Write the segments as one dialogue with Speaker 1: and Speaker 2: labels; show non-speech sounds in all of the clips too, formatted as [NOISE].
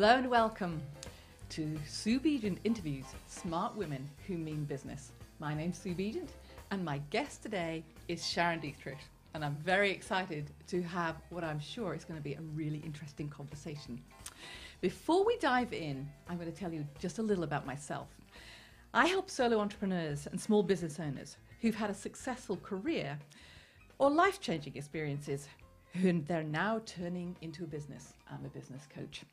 Speaker 1: Hello and welcome to Sue Begent Interviews Smart Women Who Mean Business. My name's Sue Begent, and my guest today is Sharon Dietrich. And I'm very excited to have what I'm sure is going to be a really interesting conversation. Before we dive in, I'm going to tell you just a little about myself. I help solo entrepreneurs and small business owners who've had a successful career or life changing experiences who they're now turning into a business. I'm a business coach.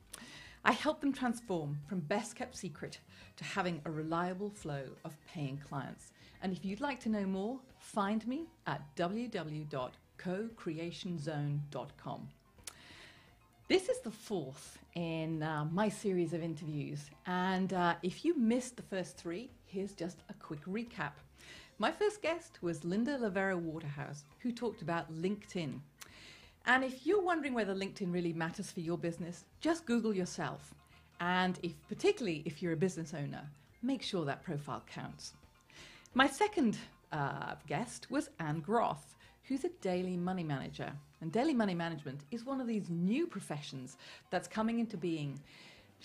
Speaker 1: I help them transform from best kept secret to having a reliable flow of paying clients. And if you'd like to know more, find me at www.cocreationzone.com. This is the fourth in uh, my series of interviews. And uh, if you missed the first three, here's just a quick recap. My first guest was Linda Lavera Waterhouse, who talked about LinkedIn. And if you're wondering whether LinkedIn really matters for your business, just Google yourself. And if, particularly if you're a business owner, make sure that profile counts. My second uh, guest was Anne Groth, who's a daily money manager. And daily money management is one of these new professions that's coming into being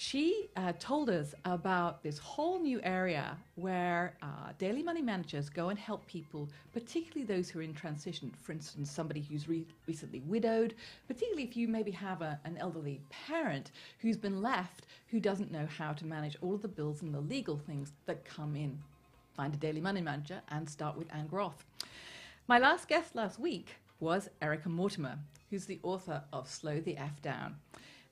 Speaker 1: she uh, told us about this whole new area where uh, daily money managers go and help people, particularly those who are in transition. For instance, somebody who's re- recently widowed, particularly if you maybe have a, an elderly parent who's been left who doesn't know how to manage all of the bills and the legal things that come in. Find a daily money manager and start with Anne Groth. My last guest last week was Erica Mortimer, who's the author of Slow the F Down.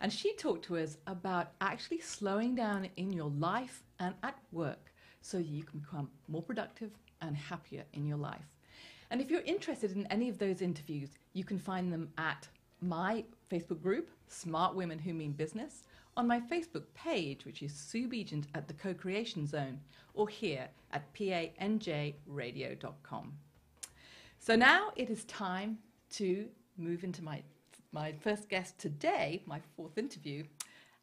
Speaker 1: And she talked to us about actually slowing down in your life and at work so you can become more productive and happier in your life. And if you're interested in any of those interviews, you can find them at my Facebook group, Smart Women Who Mean Business, on my Facebook page, which is Sue Begent at the Co Creation Zone, or here at panjradio.com. So now it is time to move into my my first guest today, my fourth interview,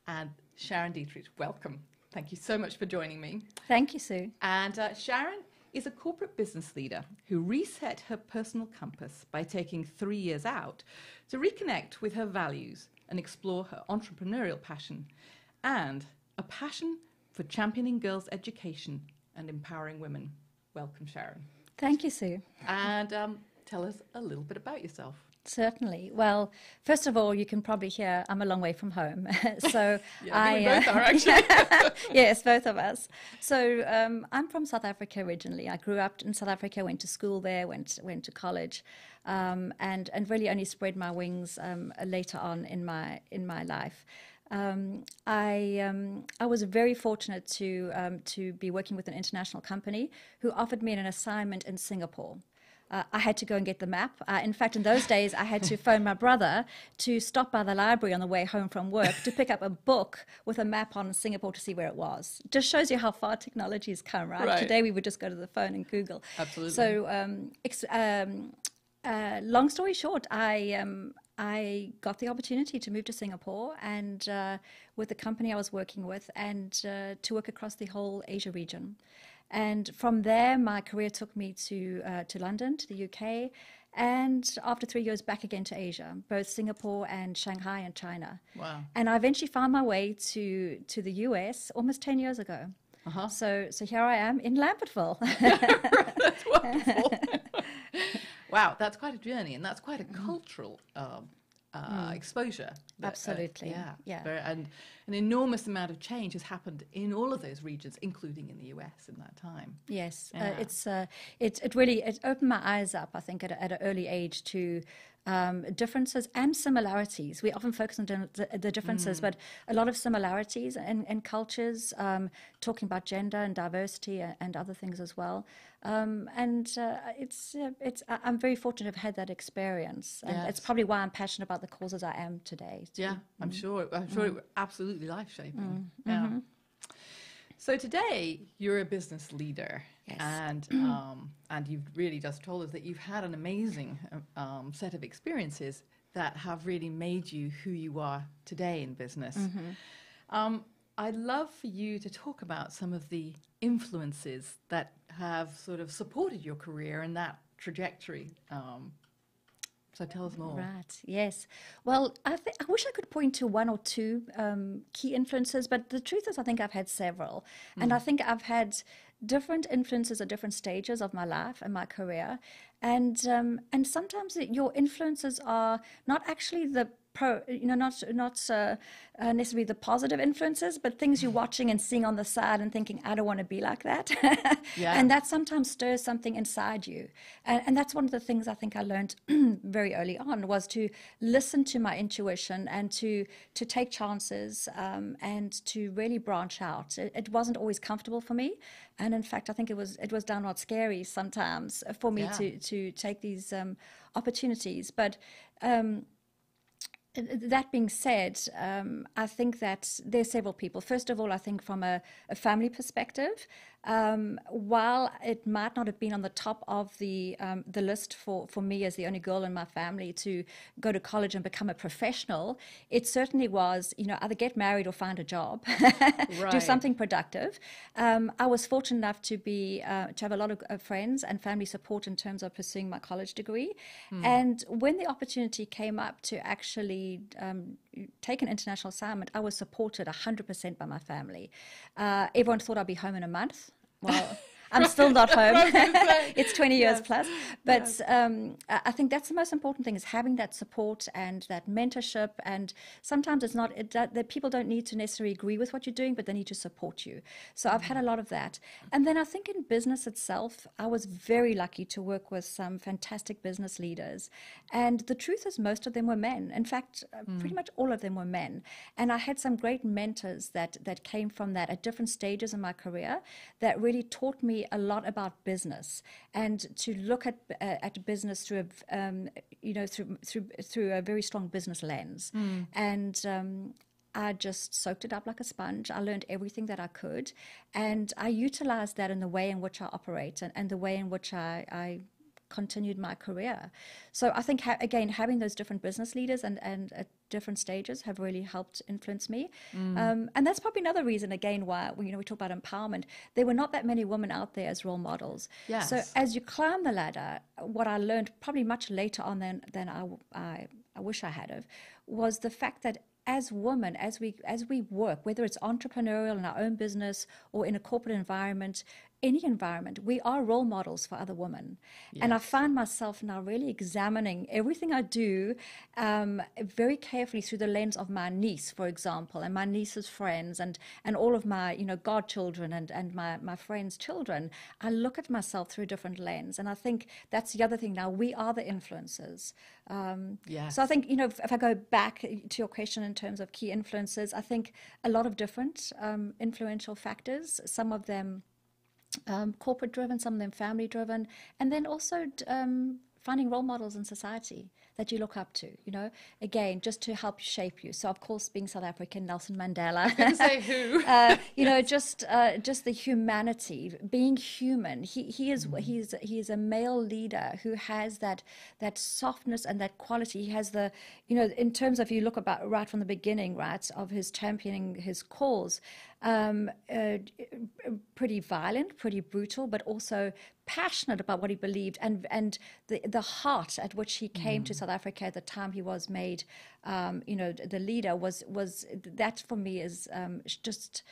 Speaker 1: and Sharon Dietrich. Welcome. Thank you so much for joining me.
Speaker 2: Thank you, Sue.
Speaker 1: And uh, Sharon is a corporate business leader who reset her personal compass by taking three years out to reconnect with her values and explore her entrepreneurial passion and a passion for championing girls' education and empowering women. Welcome, Sharon.
Speaker 2: Thank you, Sue.
Speaker 1: And um, tell us a little bit about yourself.
Speaker 2: Certainly. Well, first of all, you can probably hear I'm a long way from home. [LAUGHS] so [LAUGHS]
Speaker 1: yeah, I we both uh, are [LAUGHS] actually.
Speaker 2: yes, both of us. So um, I'm from South Africa originally. I grew up in South Africa, went to school there, went went to college, um, and and really only spread my wings um, later on in my in my life. Um, I um, I was very fortunate to um, to be working with an international company who offered me an assignment in Singapore uh, I had to go and get the map. Uh, in fact, in those days, I had to [LAUGHS] phone my brother to stop by the library on the way home from work to pick up a book with a map on Singapore to see where it was. Just shows you how far technology has come, right? right. Today, we would just go to the phone and Google.
Speaker 1: Absolutely.
Speaker 2: So, um, ex- um, uh, long story short, I um, I got the opportunity to move to Singapore and uh, with the company I was working with and uh, to work across the whole Asia region. And from there, my career took me to, uh, to London, to the UK, and after three years, back again to Asia, both Singapore and Shanghai and China.
Speaker 1: Wow.
Speaker 2: And I eventually found my way to, to the US almost 10 years ago. Uh-huh. So, so here I am in Lambertville. [LAUGHS]
Speaker 1: that's wonderful. [LAUGHS] wow, that's quite a journey, and that's quite a mm-hmm. cultural um, uh, mm. exposure.
Speaker 2: That, uh, Absolutely.
Speaker 1: Uh,
Speaker 2: yeah.
Speaker 1: yeah. and an enormous amount of change has happened in all of those regions, including in the US in that time.
Speaker 2: Yes, uh, yeah. uh, it's it it really it opened my eyes up. I think at, a, at an early age to um, differences and similarities. We often focus on the, the differences, mm. but a lot of similarities in, in cultures, um, talking about gender and diversity and, and other things as well. Um, and uh, it's, uh, it's, I'm very fortunate to have had that experience. And yes. it's probably why I'm passionate about the causes I am today.
Speaker 1: Yeah, I'm mm. sure. I'm sure mm. it absolutely life shaping. Mm. Yeah. Mm-hmm. So today you're a business leader, yes. and [CLEARS THROAT] um, and you've really just told us that you've had an amazing um, set of experiences that have really made you who you are today in business. Mm-hmm. Um, I'd love for you to talk about some of the influences that have sort of supported your career and that trajectory um, So tell us more.
Speaker 2: Right. Yes. Well, I think I wish I could point to one or two um, key influences, but the truth is, I think I've had several, mm. and I think I've had different influences at different stages of my life and my career, and um, and sometimes your influences are not actually the pro, you know, not not uh, uh, necessarily the positive influences, but things you're watching and seeing on the side and thinking, I don't want to be like that. [LAUGHS] yeah. And that sometimes stirs something inside you. And, and that's one of the things I think I learned [CLEARS THROAT] very early on was to listen to my intuition and to to take chances um, and to really branch out. It, it, wasn't always comfortable for me, and in fact, I think it was it was downright scary sometimes for me yeah. to to take these um, opportunities, but. Um, that being said, um, I think that there are several people. First of all, I think from a, a family perspective, um, while it might not have been on the top of the um, the list for, for me as the only girl in my family to go to college and become a professional, it certainly was, you know, either get married or find a job, [LAUGHS] right. do something productive. Um, I was fortunate enough to be uh, to have a lot of uh, friends and family support in terms of pursuing my college degree. Hmm. And when the opportunity came up to actually um, take an international assignment, I was supported 100% by my family. Uh, everyone thought I'd be home in a month. Well, [LAUGHS] I'm still not [LAUGHS] home. [LAUGHS] it's 20 years yes. plus. But yes. um, I think that's the most important thing is having that support and that mentorship. And sometimes it's not it, that, that, people don't need to necessarily agree with what you're doing, but they need to support you. So I've had a lot of that. And then I think in business itself, I was very lucky to work with some fantastic business leaders. And the truth is, most of them were men. In fact, mm. pretty much all of them were men. And I had some great mentors that, that came from that at different stages in my career that really taught me a lot about business and to look at uh, at business through a um, you know through through through a very strong business lens mm. and um, I just soaked it up like a sponge. I learned everything that I could, and I utilized that in the way in which I operate and, and the way in which I, I continued my career. So I think ha- again having those different business leaders and and at different stages have really helped influence me. Mm. Um, and that's probably another reason again why you know we talk about empowerment. There were not that many women out there as role models. Yes. So as you climb the ladder, what I learned probably much later on than than I I, I wish I had of was the fact that as women, as we as we work, whether it's entrepreneurial in our own business or in a corporate environment, any environment, we are role models for other women. Yes. And I find myself now really examining everything I do um, very carefully through the lens of my niece, for example, and my niece's friends and, and all of my, you know, godchildren and, and my, my friends' children. I look at myself through a different lens. And I think that's the other thing now. We are the influencers. Um, yes. So I think, you know, if, if, I go back to your question in terms of key influences, I think a lot of different um, influential factors, some of them um, corporate driven, some of them family driven, and then also um, finding role models in society that you look up to, you know, again, just to help shape you. So, of course, being South African, Nelson Mandela.
Speaker 1: say [LAUGHS] who?
Speaker 2: uh, you yes. know, [LAUGHS] just uh, just the humanity, being human. He he is mm. he's he is a male leader who has that that softness and that quality. He has the you know, in terms of you look about right from the beginning, right, of his championing his cause um, uh, pretty violent, pretty brutal, but also passionate about what he believed and and the the heart at which he came mm. to South Africa at the time he was made, um, you know, the leader was was that for me is um, just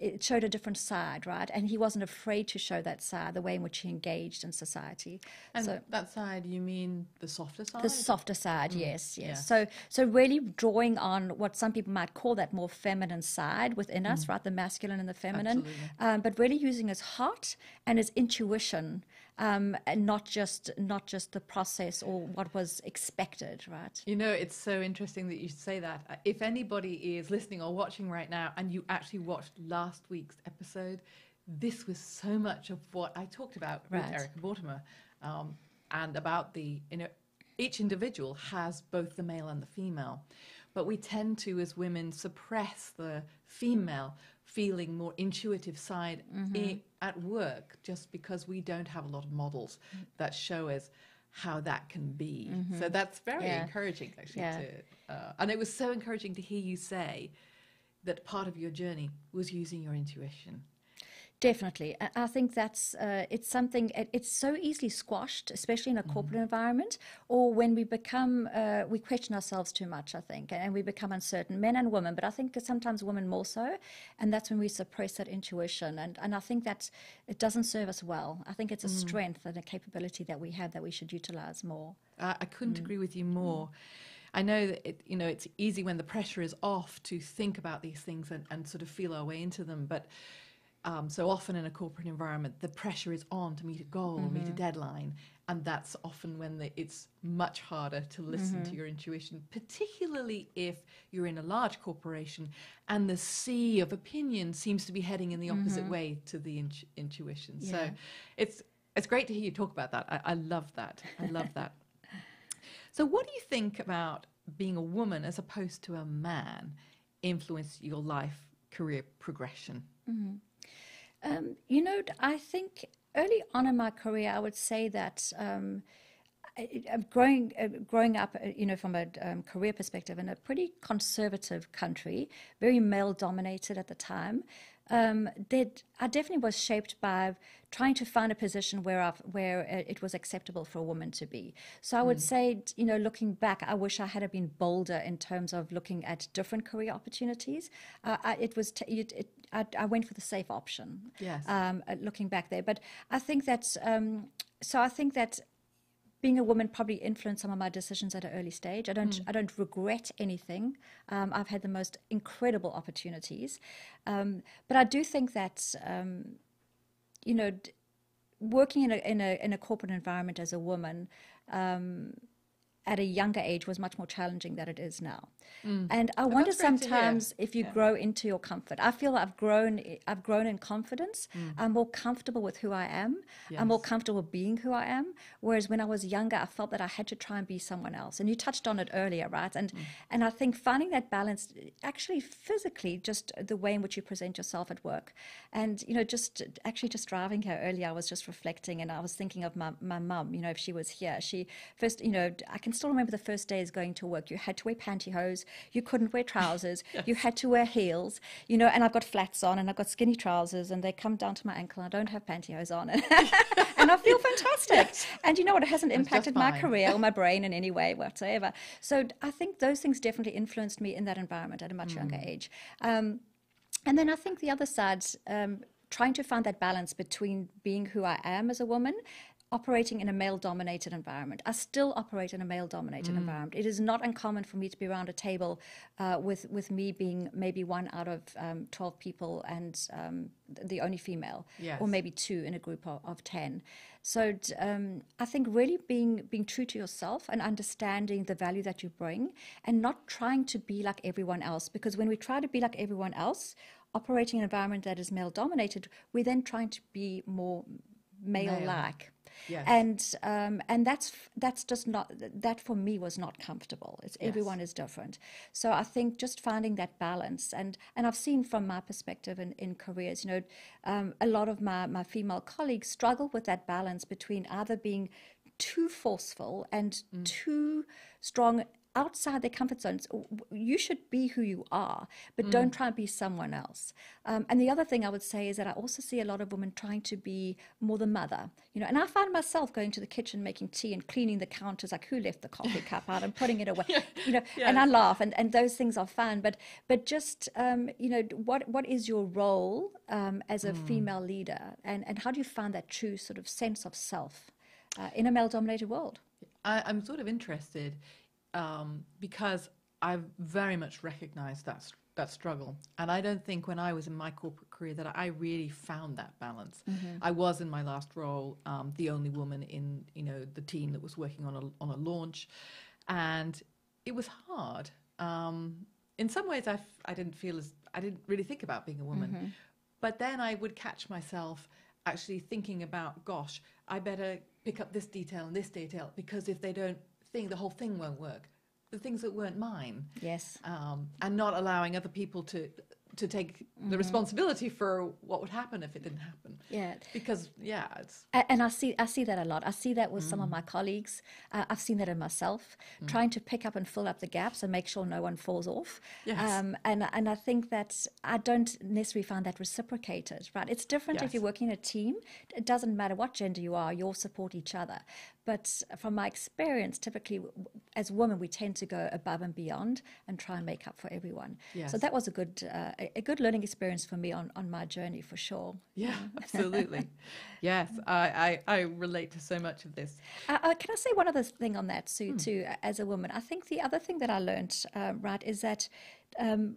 Speaker 2: it showed a different side, right? And he wasn't afraid to show that side, the way in which he engaged in society.
Speaker 1: And so, that side, you mean the softer side?
Speaker 2: The softer side, mm. yes, yes, yes, So, so really drawing on what some people might call that more feminine side within mm. us, right? The masculine and the feminine, um, but really using his heart and his intuition um, and not just not just the process or what was expected, right?
Speaker 1: You know, it's so interesting that you say that. Uh, if anybody is listening or watching right now, and you actually watched last week's episode, this was so much of what I talked about right. with Erica Mortimer, um, and about the you know each individual has both the male and the female. But we tend to, as women, suppress the female feeling more intuitive side mm-hmm. At work just because we don't have a lot of models that show us how that can be. Mm-hmm. So that's very yeah. encouraging, actually. Yeah. To, uh, and it was so encouraging to hear you say that part of your journey was using your intuition.
Speaker 2: Definitely, I- I think that's uh, it's something. It, it's so easily squashed, especially in a corporate environment, or when we become uh, we question ourselves too much. I think, and we become uncertain, men and women. But I think sometimes women more so, and that's when we suppress that intuition. And and I think that it doesn't serve us well. I think it's a strength and a capability that we have that we should utilize more.
Speaker 1: I, I couldn't agree with you more. I know that it, you know it's easy when the pressure is off to think about these things and, and sort of feel our way into them, but um, so often in a corporate environment, the pressure is on to meet a goal, meet a mm-hmm. deadline, and that's often when the, it's much harder to listen to mm-hmm. your intuition, particularly if you're in a large corporation and the sea of opinion seems to be heading in the opposite mm-hmm. way to the intu- intuition. So it's it's great to hear you talk about that. I, I love that. I love [LAUGHS] that. So, what do you think about being a woman as opposed to a man influence your life career progression?
Speaker 2: Um, you know, I think early on in my career, I would say that um, growing, uh, growing up, uh, you know, from a um, career perspective in a pretty conservative country, very male dominated at the time. Um, that I definitely was shaped by trying to find a position where I've, where uh, it was acceptable for a woman to be. So I would say, you know, looking back, I wish I had been bolder in terms of looking at different career opportunities. Uh, I, it was t- it, it, I, I went for the safe option
Speaker 1: Yes.
Speaker 2: um, looking back there. But I think that, um, so I think that being a woman probably influenced some of my decisions at an early stage. I don't, I don't regret anything. Um, I've had the most incredible opportunities, um, but I do think that, um, you know, d- working in a in a in a corporate environment as a woman. Um, at a younger age was much more challenging than it is now. Mm. And I wonder
Speaker 1: that's great to hear.
Speaker 2: sometimes if you grow into your comfort. I feel I've grown I've grown in confidence. Mm. I'm more comfortable with who I am. I'm more comfortable being who I am. Whereas when I was younger, I felt that I had to try and be someone else. And you touched on it earlier, right? And mm. and I think finding that balance, actually physically, just the way in which you present yourself at work, and you know, just actually just driving here earlier, I was just reflecting, and I was thinking of my my mum. You know, if she was here, she first, you know, I can still remember the first days going to work. You had to wear pantyhose. You couldn't wear [LAUGHS] trousers. You had to wear heels. You know, and I've got flats on, and I've got skinny trousers, and they come down to my ankle. And I don't have pantyhose on, [LAUGHS] and I feel fantastic. [LAUGHS] And you know what? It hasn't impacted my career or my brain in any way whatsoever. So I think those things definitely influenced me in that environment at a much younger age. Um, and then I think the other side, um, trying to find that balance between being who I am as a woman. Operating in a male dominated environment. I still operate in a male dominated environment. It is not uncommon for me to be around a table uh, with, with me being maybe one out of um, 12 people and um, the only female,
Speaker 1: Yes.
Speaker 2: or maybe two in a group of, of 10. So um, I think really being being true to yourself and understanding the value that you bring, and not trying to be like everyone else. Because when we try to be like everyone else, operating in an environment that is male dominated, we're then trying to be more male like.
Speaker 1: Yes.
Speaker 2: And um, and that's that's just not that for me was not comfortable. It's everyone is different. So I think just finding that balance and and I've seen from my perspective in, in careers, you know, um, a lot of my, my female colleagues struggle with that balance between either being too forceful and too strong outside their comfort zones. You should be who you are, but don't try and be someone else. Um, and the other thing I would say is that I also see a lot of women trying to be more the mother, you know. And I find myself going to the kitchen, making tea, and cleaning the counters, like who left the coffee cup out and putting it away, [LAUGHS] you know. And I laugh, and, and those things are fun. But but just um, you know, what what is your role um, as a female leader, and and how do you find that true sort of sense of self uh, in a male-dominated world?
Speaker 1: I, I'm sort of interested um, because I've very much recognized that that struggle, and I don't think when I was in my corporate career that I really found that balance. I was in my last role um, the only woman in you know the team that was working on a on a launch, and it was hard. Um, in some ways, I, f- I didn't feel as I didn't really think about being a woman, but then I would catch myself actually thinking about, gosh, I better pick up this detail and this detail because if they don't think the whole thing won't work, the things that weren't mine,
Speaker 2: Yes.
Speaker 1: um, and not allowing other people to to take the responsibility for what would happen if it didn't happen.
Speaker 2: Yeah.
Speaker 1: Because yeah, it's
Speaker 2: And I see, I see that a lot. I see that with
Speaker 1: Mm.
Speaker 2: some of my colleagues. Uh, I've seen that in myself, trying to pick up and fill up the gaps and make sure no one falls off.
Speaker 1: Yes.
Speaker 2: Um, and and I think that I don't necessarily find that reciprocated. Right? It's different
Speaker 1: Yes.
Speaker 2: if you're working in a team. It doesn't matter what gender you are. you'll support each other. But from my experience, typically as women, we tend to go above and beyond and try and make up for everyone.
Speaker 1: Yes.
Speaker 2: So that was a good uh, a- good learning experience for me on on my journey for sure.
Speaker 1: yeah, [LAUGHS] absolutely. yes, I, I I relate to so much of this.
Speaker 2: Uh, uh, can I say one other thing on that, Sue, too, uh, as a woman? I think the other thing that I learned, uh, right, is that, um,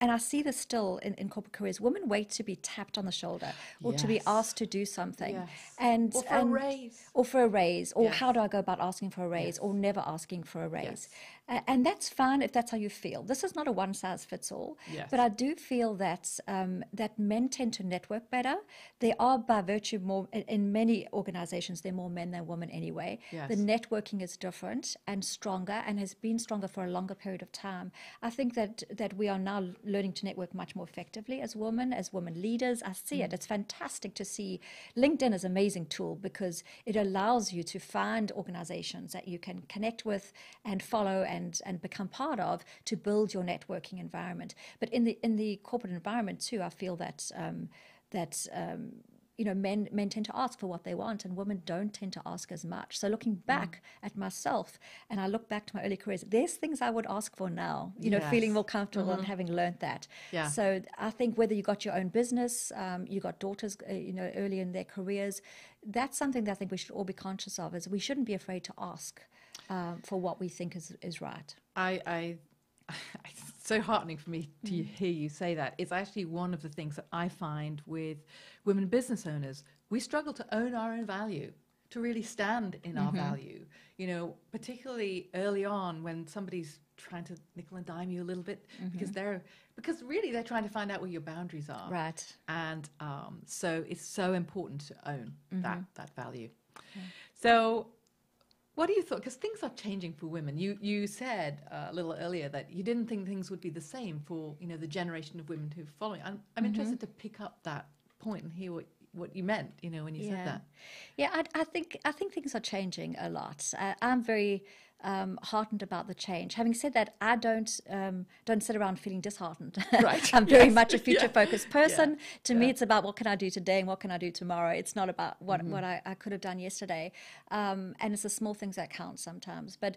Speaker 2: and I see this still in, in corporate careers, women wait to be tapped on the shoulder or to be asked to do something.
Speaker 1: Yes.
Speaker 2: And,
Speaker 1: Or for a raise.
Speaker 2: Or for a raise. Or
Speaker 1: Yes.
Speaker 2: how do I go about asking for a raise or never asking for a raise? And that's fine if that's how you feel. This is not a one size fits all.
Speaker 1: Yes.
Speaker 2: But I do feel that um, that men tend to network better. They are by virtue more in, many organizations. They're more men than women anyway.
Speaker 1: Yes.
Speaker 2: The networking is different and stronger, and has been stronger for a longer period of time. I think that that we are now learning to network much more effectively as women, as women leaders. I see it. It's fantastic to see. LinkedIn is an amazing tool because it allows you to find organizations that you can connect with and follow and and and become part of to build your networking environment. But in the in the corporate environment too, I feel that um, that um, you know men men tend to ask for what they want and women don't tend to ask as much. So looking back at myself and i look back to my early careers there's things i would ask for now you know feeling more comfortable and having learned that.
Speaker 1: Yeah.
Speaker 2: so i think whether you got your own business um, you got daughters uh, you know early in their careers that's something that i think we should all be conscious of is we shouldn't be afraid to ask um, for what we think is, is right
Speaker 1: I, I, [LAUGHS] it's so heartening for me to hear you say that. It's actually one of the things that I find with women business owners. We struggle to own our own value, to really stand in our value. You know, particularly early on when somebody's trying to nickel and dime you a little bit because they're because really they're trying to find out where your boundaries are.
Speaker 2: right
Speaker 1: And um, so it's so important to own that that value. So, what do you thought? Because things are changing for women. You you said uh, a little earlier that you didn't think things would be the same for you know the generation of women who are following. I'm I'm interested to pick up that point and hear what what you meant. You know when you said that.
Speaker 2: Yeah, I, I think I think things are changing a lot. Uh, I'm very um, heartened about the change. Having said that, I don't um, don't sit around feeling disheartened.
Speaker 1: Right, [LAUGHS]
Speaker 2: I'm very
Speaker 1: yes,
Speaker 2: much a [LAUGHS] future focused person.
Speaker 1: yeah,
Speaker 2: To me, it's about what can I do today and what can I do tomorrow. It's not about what
Speaker 1: Mm-hmm.
Speaker 2: what I, I could have done yesterday. Um, and it's the small things that count sometimes. But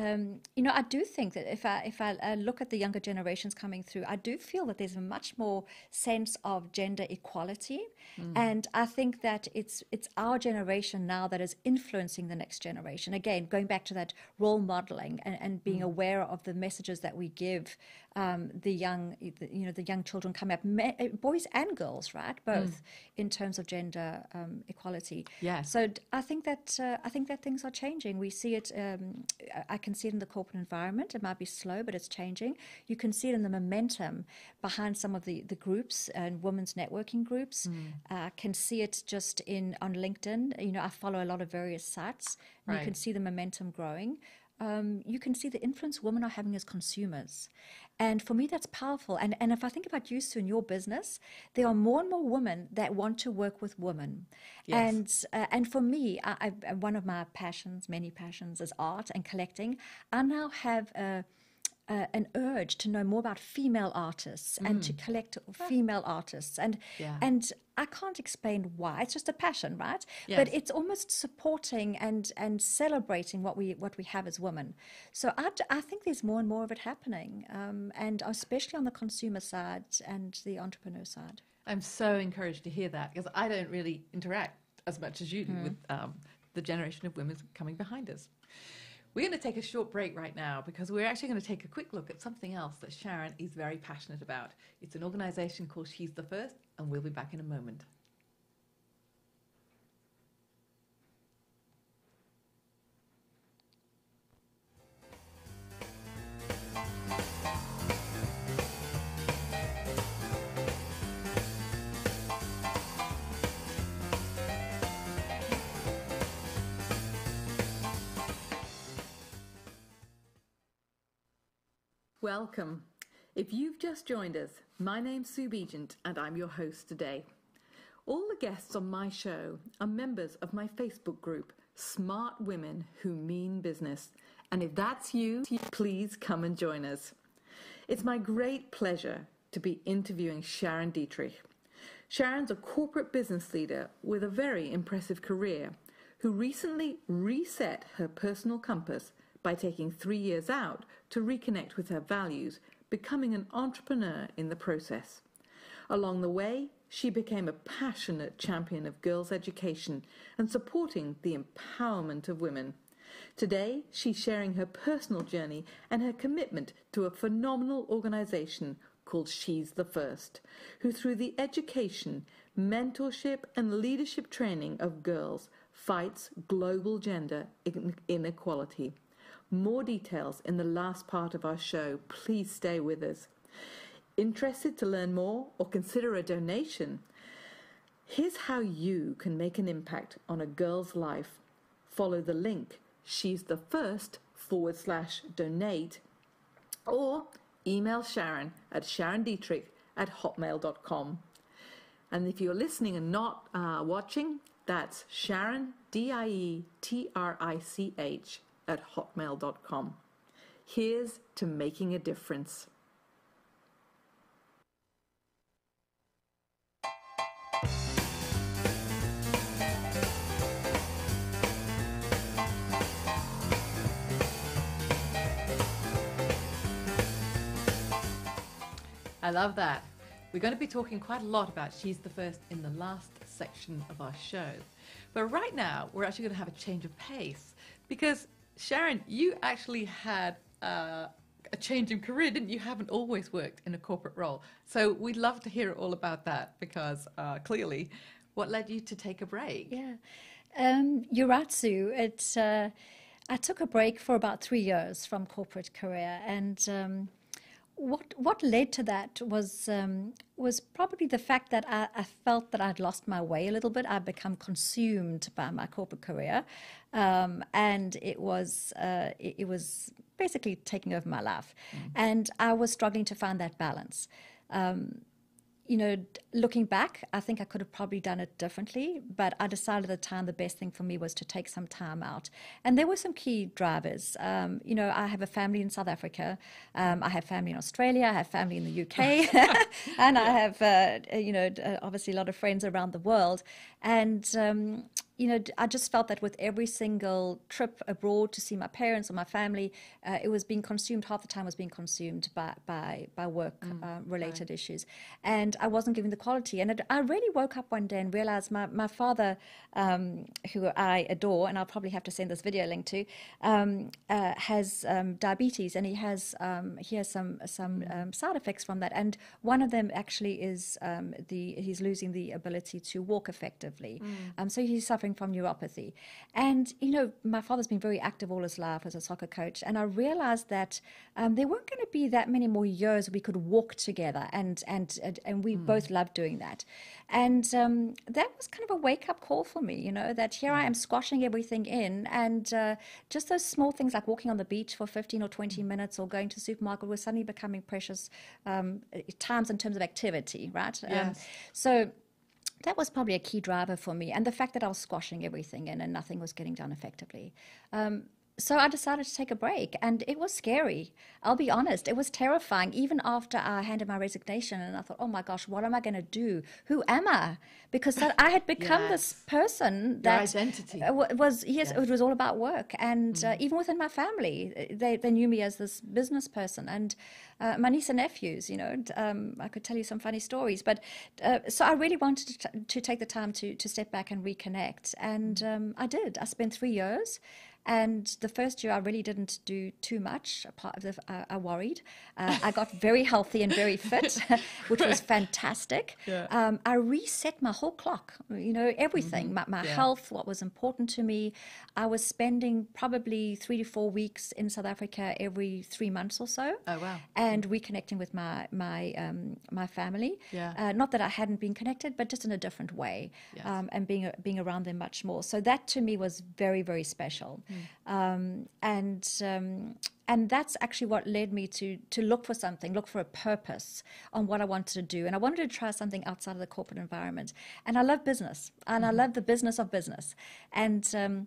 Speaker 2: um, you know, I do think that if I if I uh, look at the younger generations coming through, I do feel that there's a much more sense of gender equality, and I think that it's it's our generation now that is influencing the next generation. Again, going back to that role modeling and, and being aware of the messages that we give um, the young, the- you know, the young children coming up, me, uh, boys and girls, right, both in terms of gender um, equality.
Speaker 1: Yes.
Speaker 2: So d- I think that uh, I think that things are changing. We see it. Um, I- can see it in the corporate environment. It might be slow, but it's changing. You can see it in the momentum behind some of the, the groups and women's networking groups. Uh, can see it just in on LinkedIn. You know, I follow a lot of various sites. And You can see the momentum growing. Um, you can see the influence women are having as consumers. And for me, that's powerful. And, and if I think about you, Sue, in your business, there are more and more women that want to work with women.
Speaker 1: Yes.
Speaker 2: And uh, and for me, I, I, one of my passions, many passions, is art and collecting. I now have a, uh, an urge to know more about female artists and to collect female artists. And
Speaker 1: Yeah.
Speaker 2: and I can't explain why. It's just a passion right?
Speaker 1: Yes.
Speaker 2: but it's almost supporting and and celebrating what we what we have as women. So I think there's more and more of it happening um, and especially on the consumer side and the entrepreneur side.
Speaker 1: I'm so encouraged to hear that because I don't really interact as much as you do with um, the generation of women coming behind us. We're going to take a short break right now because we're actually going to take a quick look at something else that Sharon is very passionate about. It's an organization called She's the First, and we'll be back in a moment. Welcome. If you've just joined us, my name's Sue Begent and I'm your host today. All the guests on my show are members of my Facebook group, Smart Women Who Mean Business. And if that's you, please come and join us. It's my great pleasure to be interviewing Sharon Dietrich. Sharon's a corporate business leader with a very impressive career who recently reset her personal compass by taking three years out to reconnect with her values, becoming an entrepreneur in the process. Along the way, she became a passionate champion of girls' education and supporting the empowerment of women. Today, she's sharing her personal journey and her commitment to a phenomenal organization called She's the First, who, through the education, mentorship, and leadership training of girls, fights global gender inequality. More details in the last part of our show. Please stay with us. Interested to learn more or consider a donation? Here's how you can make an impact on a girl's life. Follow the link, she's the first forward slash donate, or email Sharon at sharondietrich at hotmail.com. And if you're listening and not uh, watching, that's Sharon, D I E T R I C H, at hotmail.com. Here's to making a difference. I love that. We're going to be talking quite a lot about She's the First in the last section of our show. But right now, we're actually going to have a change of pace because, Sharon, you actually had uh, a change in career, didn't you? Haven't always worked in a corporate role. So we'd love to hear all about that because uh, clearly, what led you to take a break?
Speaker 2: Yeah, um, Sue. It's, uh, I took a break for about three years from corporate career and. Um, what what led to that was um, was probably the fact that I, I, felt that I'd lost my way a little bit. I'd become consumed by my corporate career, um, and it was uh, it, it, was basically taking over my life, mm. and I was struggling to find that balance. Um, you know, looking back, I think I could have probably done it differently, but I decided at the time the best thing for me was to take some time out. And there were some key drivers. Um, you know, I have a family in South Africa, um, I have family in Australia, I have family in the UK, [LAUGHS] [LAUGHS] and I have, uh, you know, obviously a lot of friends around the world. And, um, you know, I just felt that with every single trip abroad to see my parents or my family, uh, it was being consumed. Half the time was being consumed by by, by work mm, uh, related right. issues, and I wasn't giving the quality. And it, I really woke up one day and realized my my father, um, who I adore, and I'll probably have to send this video link to, um, uh, has um, diabetes, and he has um, he has some some mm. um, side effects from that. And one of them actually is um, the he's losing the ability to walk effectively. Mm. so he's suffering suffering from neuropathy. And, you know, my father's been very active all his life as a soccer coach. And I realized that um, there weren't going to be that many more years we could walk together. And, and, and, and we mm. both loved doing that. And um, that was kind of a wake up call for me, you know, that here I am squashing everything in. And uh, just those small things like walking on the beach for 15 or 20 minutes or going to the supermarket were suddenly becoming precious um, times in terms of activity, right?
Speaker 1: Um, yes. Um,
Speaker 2: so, that was probably a key driver for me, and the fact that I was squashing everything in and nothing was getting done effectively. Um, so I decided to take a break, and it was scary. I'll be honest, it was terrifying. Even after I handed my resignation, and I thought, "Oh my gosh, what am I going to do? Who am I?" Because that, I had become yes. this person that
Speaker 1: Your identity
Speaker 2: was yes, it was all about work, and mm. uh, even within my family, they they knew me as this business person, and uh, my niece and nephews. You know, um, I could tell you some funny stories, but uh, so I really wanted to, t- to, take the time to to step back and reconnect, and mm. um, I did. I spent three years. And the first year, I really didn't do too much. Apart of the, uh, I worried. Uh, I got very healthy and very fit, [LAUGHS] which was fantastic. Yeah. Um, I reset my whole clock. You know, everything. Mm-hmm. My, my yeah. health, what was important to me. I was spending probably three to four weeks in South Africa every three months or so.
Speaker 1: Oh wow!
Speaker 2: And reconnecting with my my um, my family.
Speaker 1: Yeah. Uh,
Speaker 2: not that I hadn't been connected, but just in a different way. Yes. Um, and being being around them much more. So that to me was very very special. Um, and um, and that's actually what led me to to look for something, look for a purpose on what I wanted to do, and I wanted to try something outside of the corporate environment. And I love business, and I love the business of business, and. Um,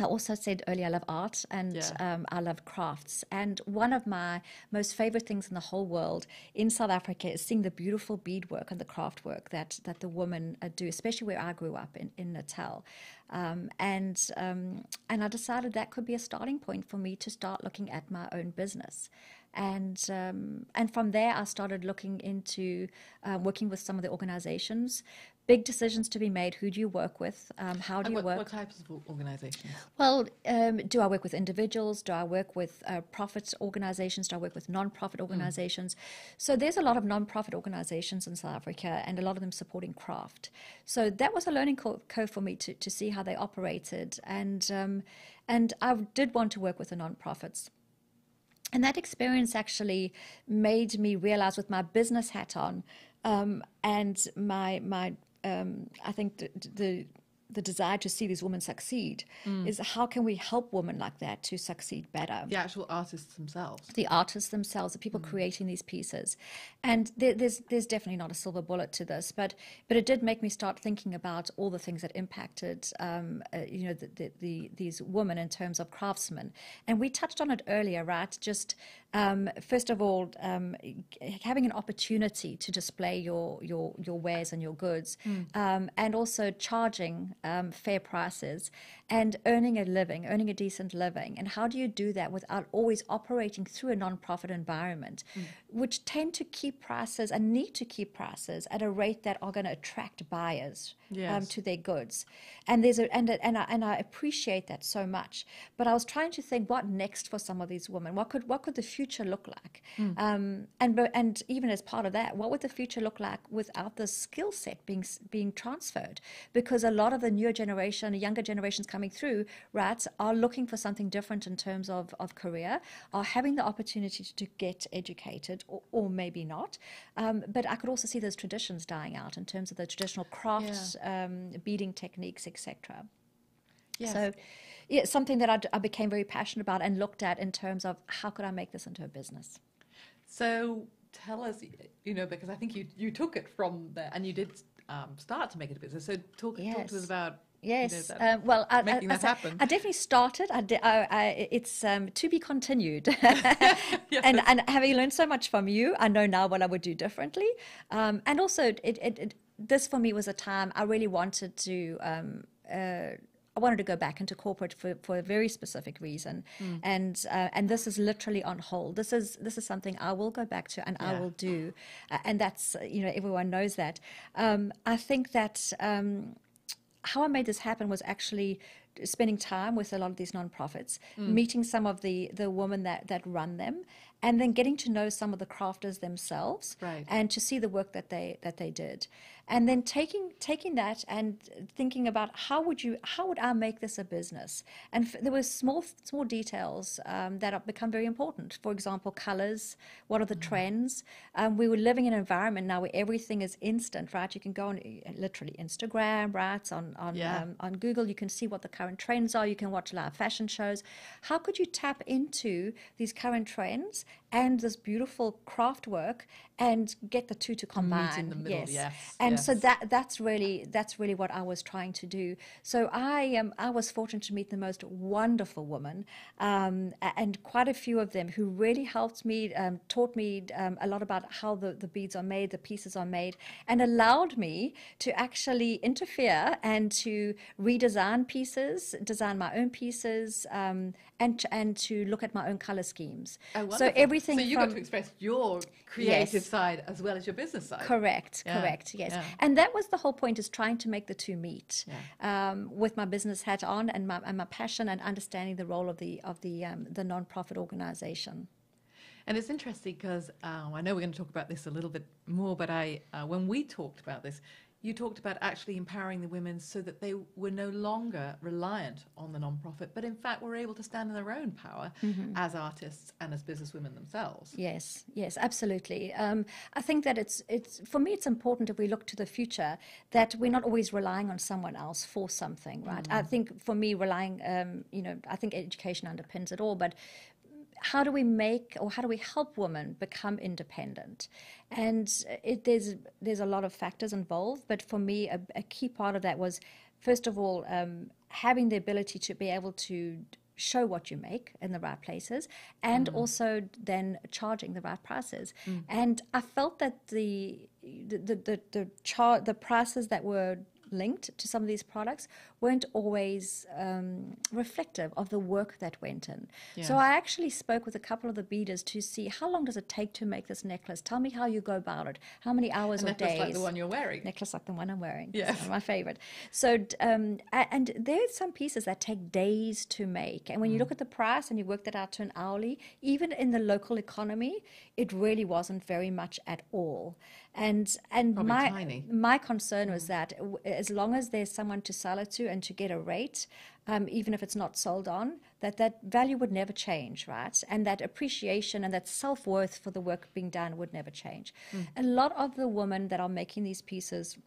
Speaker 2: I also said earlier, I love art and
Speaker 1: Yeah.
Speaker 2: um, I love crafts. And one of my most favorite things in the whole world in South Africa is seeing the beautiful beadwork and the craft work that, that the women uh, do, especially where I grew up in, in Natal. Um, and, um, and I decided that could be a starting point for me to start looking at my own business. And, um, and from there, I started looking into uh, working with some of the organizations. Big decisions to be made. Who do you work with? Um, how do you work?
Speaker 1: what types of organizations?
Speaker 2: Well, um, do I work with individuals? Do I work with uh, profit organizations? Do I work with non-profit organizations? So there's a lot of non-profit organizations in South Africa, and a lot of them supporting craft. So that was a learning co- curve for me to to see how they operated, and um, and I did want to work with the non-profits. And that experience actually made me realize, with my business hat on, um, and my my um, I think the, the the desire to see these women succeed is how can we help women like that to succeed better?
Speaker 1: The actual artists themselves.
Speaker 2: the artists themselves, the people creating these pieces, and there, there's there's definitely not a silver bullet to this, but but it did make me start thinking about all the things that impacted, um, uh, you know, the, the, the these women in terms of craftsmen, and we touched on it earlier, right? Just um, first of all, um, having an opportunity to display your your your wares and your goods, um, and also charging um, fair prices and earning a living, earning a decent living. And how do you do that without always operating through a non-profit environment, which tend to keep prices and need to keep prices at a rate that are going to attract buyers um,
Speaker 1: Yes.
Speaker 2: to their goods? And there's a and and I, and I appreciate that so much. But I was trying to think what next for some of these women. What could what could the future look like? Um, and and even as part of that, what would the future look like without the skill set being being transferred? Because a lot of the newer generation, the younger generations coming through, right, are looking for something different in terms of of career, are having the opportunity to get educated, or, or maybe not. Um, but I could also see those traditions dying out in terms of the traditional crafts, um, beading techniques, etc.
Speaker 1: Yes.
Speaker 2: So, yeah, something that I became very passionate about and looked at in terms of how could I make this into a business.
Speaker 1: So tell us, you know, because I think you you took it from there and you did um, start to make it a business. So talk talk to us about
Speaker 2: Yes.
Speaker 1: you know,
Speaker 2: um, well, I, I,
Speaker 1: making
Speaker 2: I,
Speaker 1: happen.
Speaker 2: I definitely started. I, I, I, it's um, to be continued. [LAUGHS] and, and having learned so much from you, I know now what I would do differently. Um, and also, it, it, it, this for me was a time I really wanted to. Um, uh, I wanted to go back into corporate for, for a very specific reason,
Speaker 1: Mm.
Speaker 2: and uh, and this is literally on hold. This is this is something I will go back to and I will do, uh, and that's uh, you know everyone knows that. Um, I think that um, how I made this happen was actually spending time with a lot of these nonprofits,
Speaker 1: Mm.
Speaker 2: meeting some of the the women that that run them, and then getting to know some of the crafters themselves,
Speaker 1: Right.
Speaker 2: and to see the work that they that they did, and then taking taking that and thinking about how would you how would I make this a business? And f- there were small small details um, that have become very important. For example, colors. What are the
Speaker 1: Mm.
Speaker 2: trends? Um, we were living in an environment now where everything is instant, right? You can go on uh, literally Instagram, right? On on
Speaker 1: Yeah.
Speaker 2: um, on Google, you can see what the current trends are. You can watch live fashion shows. How could you tap into these current trends and this beautiful craft work and get the two to combine?
Speaker 1: the middle, yes, yes.
Speaker 2: And so that that's really that's really what I was trying to do. So I um, I was fortunate to meet the most wonderful woman, um, and quite a few of them who really helped me, um, taught me um, a lot about how the, the beads are made, the pieces are made, and allowed me to actually interfere and to redesign pieces, design my own pieces, um, and and to look at my own color schemes.
Speaker 1: Oh,
Speaker 2: so
Speaker 1: wonderful.
Speaker 2: Everything
Speaker 1: So you
Speaker 2: from
Speaker 1: got to express your creative
Speaker 2: Yes.
Speaker 1: side as well as your business side.
Speaker 2: Correct,
Speaker 1: Yeah,
Speaker 2: correct, yes.
Speaker 1: yeah.
Speaker 2: And that was the whole point is trying to make the two meet um, with my business hat on and my, and my passion and understanding the role of the of the um, the non-profit organization.
Speaker 1: And it's interesting because um, I know we're going to talk about this a little bit more, but I, uh, when we talked about this, you talked about actually empowering the women so that they were no longer reliant on the nonprofit, but in fact were able to stand in their own power
Speaker 2: Mm-hmm.
Speaker 1: as artists and as businesswomen themselves.
Speaker 2: Yes, yes, absolutely. Um, I think that it's it's for me. It's important if we look to the future that we're not always relying on someone else for something, right? I think for me, relying, um, you know, I think education underpins it all, but how do we make or how do we help women become independent? And it, there's there's a lot of factors involved but for me a, a key part of that was first of all um, having the ability to be able to show what you make in the right places and also then charging the right prices. And i felt that the the the the, the, char- the prices that were linked to some of these products weren't always um, reflective of the work that went in. So I actually spoke with a couple of the beaders to see how long does it take to make this necklace. Tell me how you go about it. How many hours
Speaker 1: A
Speaker 2: or
Speaker 1: necklace
Speaker 2: days?
Speaker 1: like the one you're wearing.
Speaker 2: necklace like the one I'm wearing. Yeah, my favorite. So, um, and there's some pieces that take days to make. And when
Speaker 1: Mm.
Speaker 2: you look at the price and you work that out to an hourly, even in the local economy, it really wasn't very much at all. And and
Speaker 1: Probably
Speaker 2: my
Speaker 1: tiny.
Speaker 2: my concern was that as long as there's someone to sell it to and to get a rate, um, even if it's not sold on, that that value would never change, right? And that appreciation and that self worth for the work being done would never change. A lot of the women that are making these pieces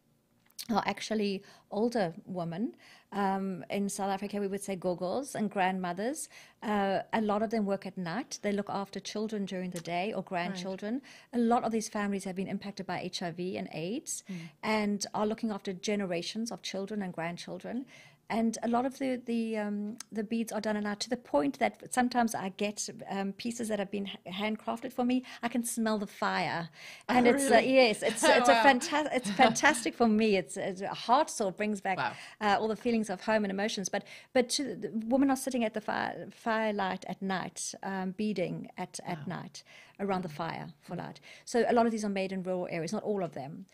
Speaker 2: are actually older women. Um, in South Africa, we would say gogos and grandmothers. Uh, a lot of them work at night. They look after children during the day or grandchildren. A lot of these families have been impacted by HIV and AIDS and are looking after generations of children and grandchildren. And a lot of the the, um, the beads are done and out to the point that sometimes I get um, pieces that have been handcrafted for me. I can smell the fire, and it's uh, yes, it's [LAUGHS] it's a
Speaker 1: Wow.
Speaker 2: fantastic it's [LAUGHS] fantastic for me. It's, it's a heart sore brings back
Speaker 1: Wow.
Speaker 2: uh, all the feelings of home and emotions. But but to, the women are sitting at the fire, firelight at night, um, beading at at night around the fire for light. So a lot of these are made in rural areas, not all of them.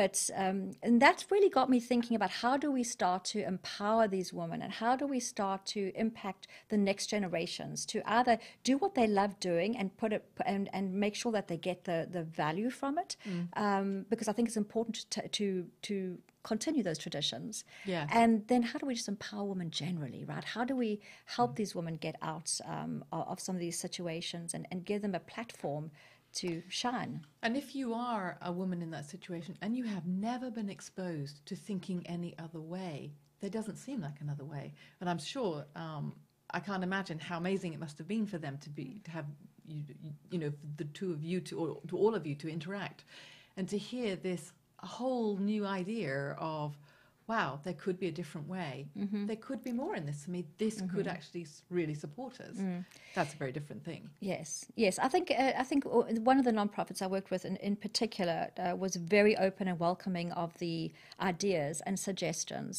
Speaker 2: But um, and that's really got me thinking about how do we start to empower these women and how do we start to impact the next generations to either do what they love doing and put it and, and make sure that they get the, the value from it um, because I think it's important to to to continue those traditions.
Speaker 1: Yes.
Speaker 2: and then how do we just empower women generally right? How do we help these women get out um, of, of some of these situations and, and give them a platform to shine
Speaker 1: And if you are a woman in that situation and you have never been exposed to thinking any other way, there doesn't seem like another way. And I'm sure um, I can't imagine how amazing it must have been for them to be to have you, you know the two of you to or to all of you to interact and to hear this whole new idea of wow there could be a different way. There could be more in this. For me this could actually really support us. That's a very different thing.
Speaker 2: Yes, yes. I think uh, I think uh, one of the nonprofits I worked with in, in particular uh, was very open and welcoming of the ideas and suggestions,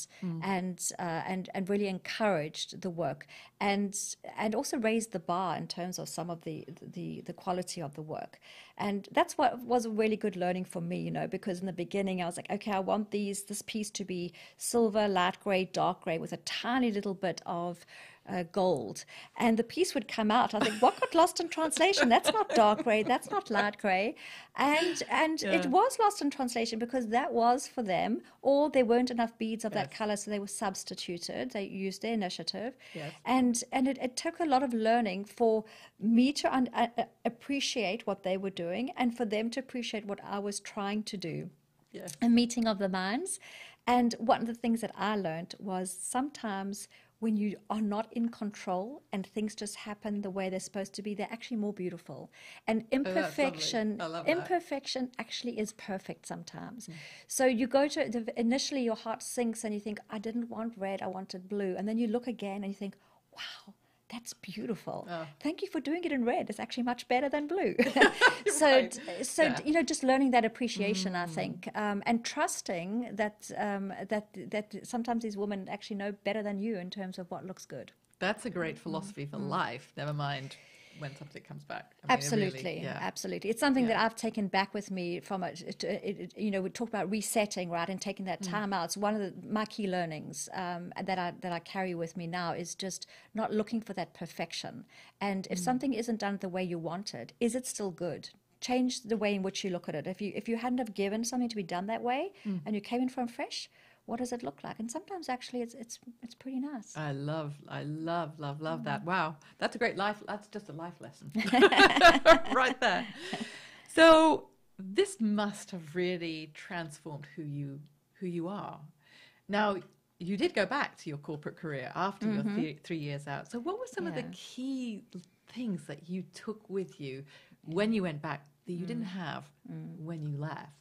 Speaker 2: and uh, and and really encouraged the work, and and also raised the bar in terms of some of the the the quality of the work, and that's what was a really good learning for me, you know, because in the beginning I was like, okay, I want these this piece to be silver, light grey, dark grey, with a tiny little bit of uh, gold. And the piece would come out. I think, what got lost in translation? That's not dark grey. That's not light grey. And and
Speaker 1: Yeah.
Speaker 2: it was lost in translation because that was for them, or there weren't enough beads of that color, so they were substituted. They used their initiative.
Speaker 1: Yes.
Speaker 2: And and it, it took a lot of learning for me to un- uh, uh, appreciate what they were doing, and for them to appreciate what I was trying to do
Speaker 1: yes
Speaker 2: a meeting of the minds. And one of the things that I learned was sometimes when you are not in control and things just happen the way they're supposed to be, they're actually more beautiful. And
Speaker 1: Oh,
Speaker 2: imperfection,
Speaker 1: that.
Speaker 2: imperfection actually is perfect sometimes. So you go to the, initially your heart sinks and you think, I didn't want red, I wanted blue, and then you look again and you think, wow. That's beautiful.
Speaker 1: Oh.
Speaker 2: Thank you for doing it in red. It's actually much better than blue. [LAUGHS] [LAUGHS] so,
Speaker 1: Right.
Speaker 2: so
Speaker 1: Yeah.
Speaker 2: you know, just learning that appreciation, I think, um, and trusting that um, that that sometimes these women actually know better than you in terms of what looks good.
Speaker 1: That's a great philosophy for life. Never mind when something comes back. I mean, it really-
Speaker 2: Absolutely,
Speaker 1: yeah.
Speaker 2: absolutely. It's something that I've taken back with me from it. it, it, it- you know, we talked about resetting, right, and taking that mm. time out. It's one of the, my key learnings um, that I that I carry with me now is just not looking for that perfection. And if mm. something isn't done the way you want it, is it still good? change the way in which you look at it. If you if you hadn't have given something to be done that way, mm. and you came in from fresh, what does it look like? And sometimes actually, it's it's it's pretty nice.
Speaker 1: I love, I love, love, love that. Wow, that's a great life. That's just a life lesson, [LAUGHS] [LAUGHS] right there. So this must have really transformed who you who you are. Now you did go back to your corporate career after your mm-hmm. th- three years out. So what were some of the key things that you took with you when you went back that you didn't mm. have mm. when you left?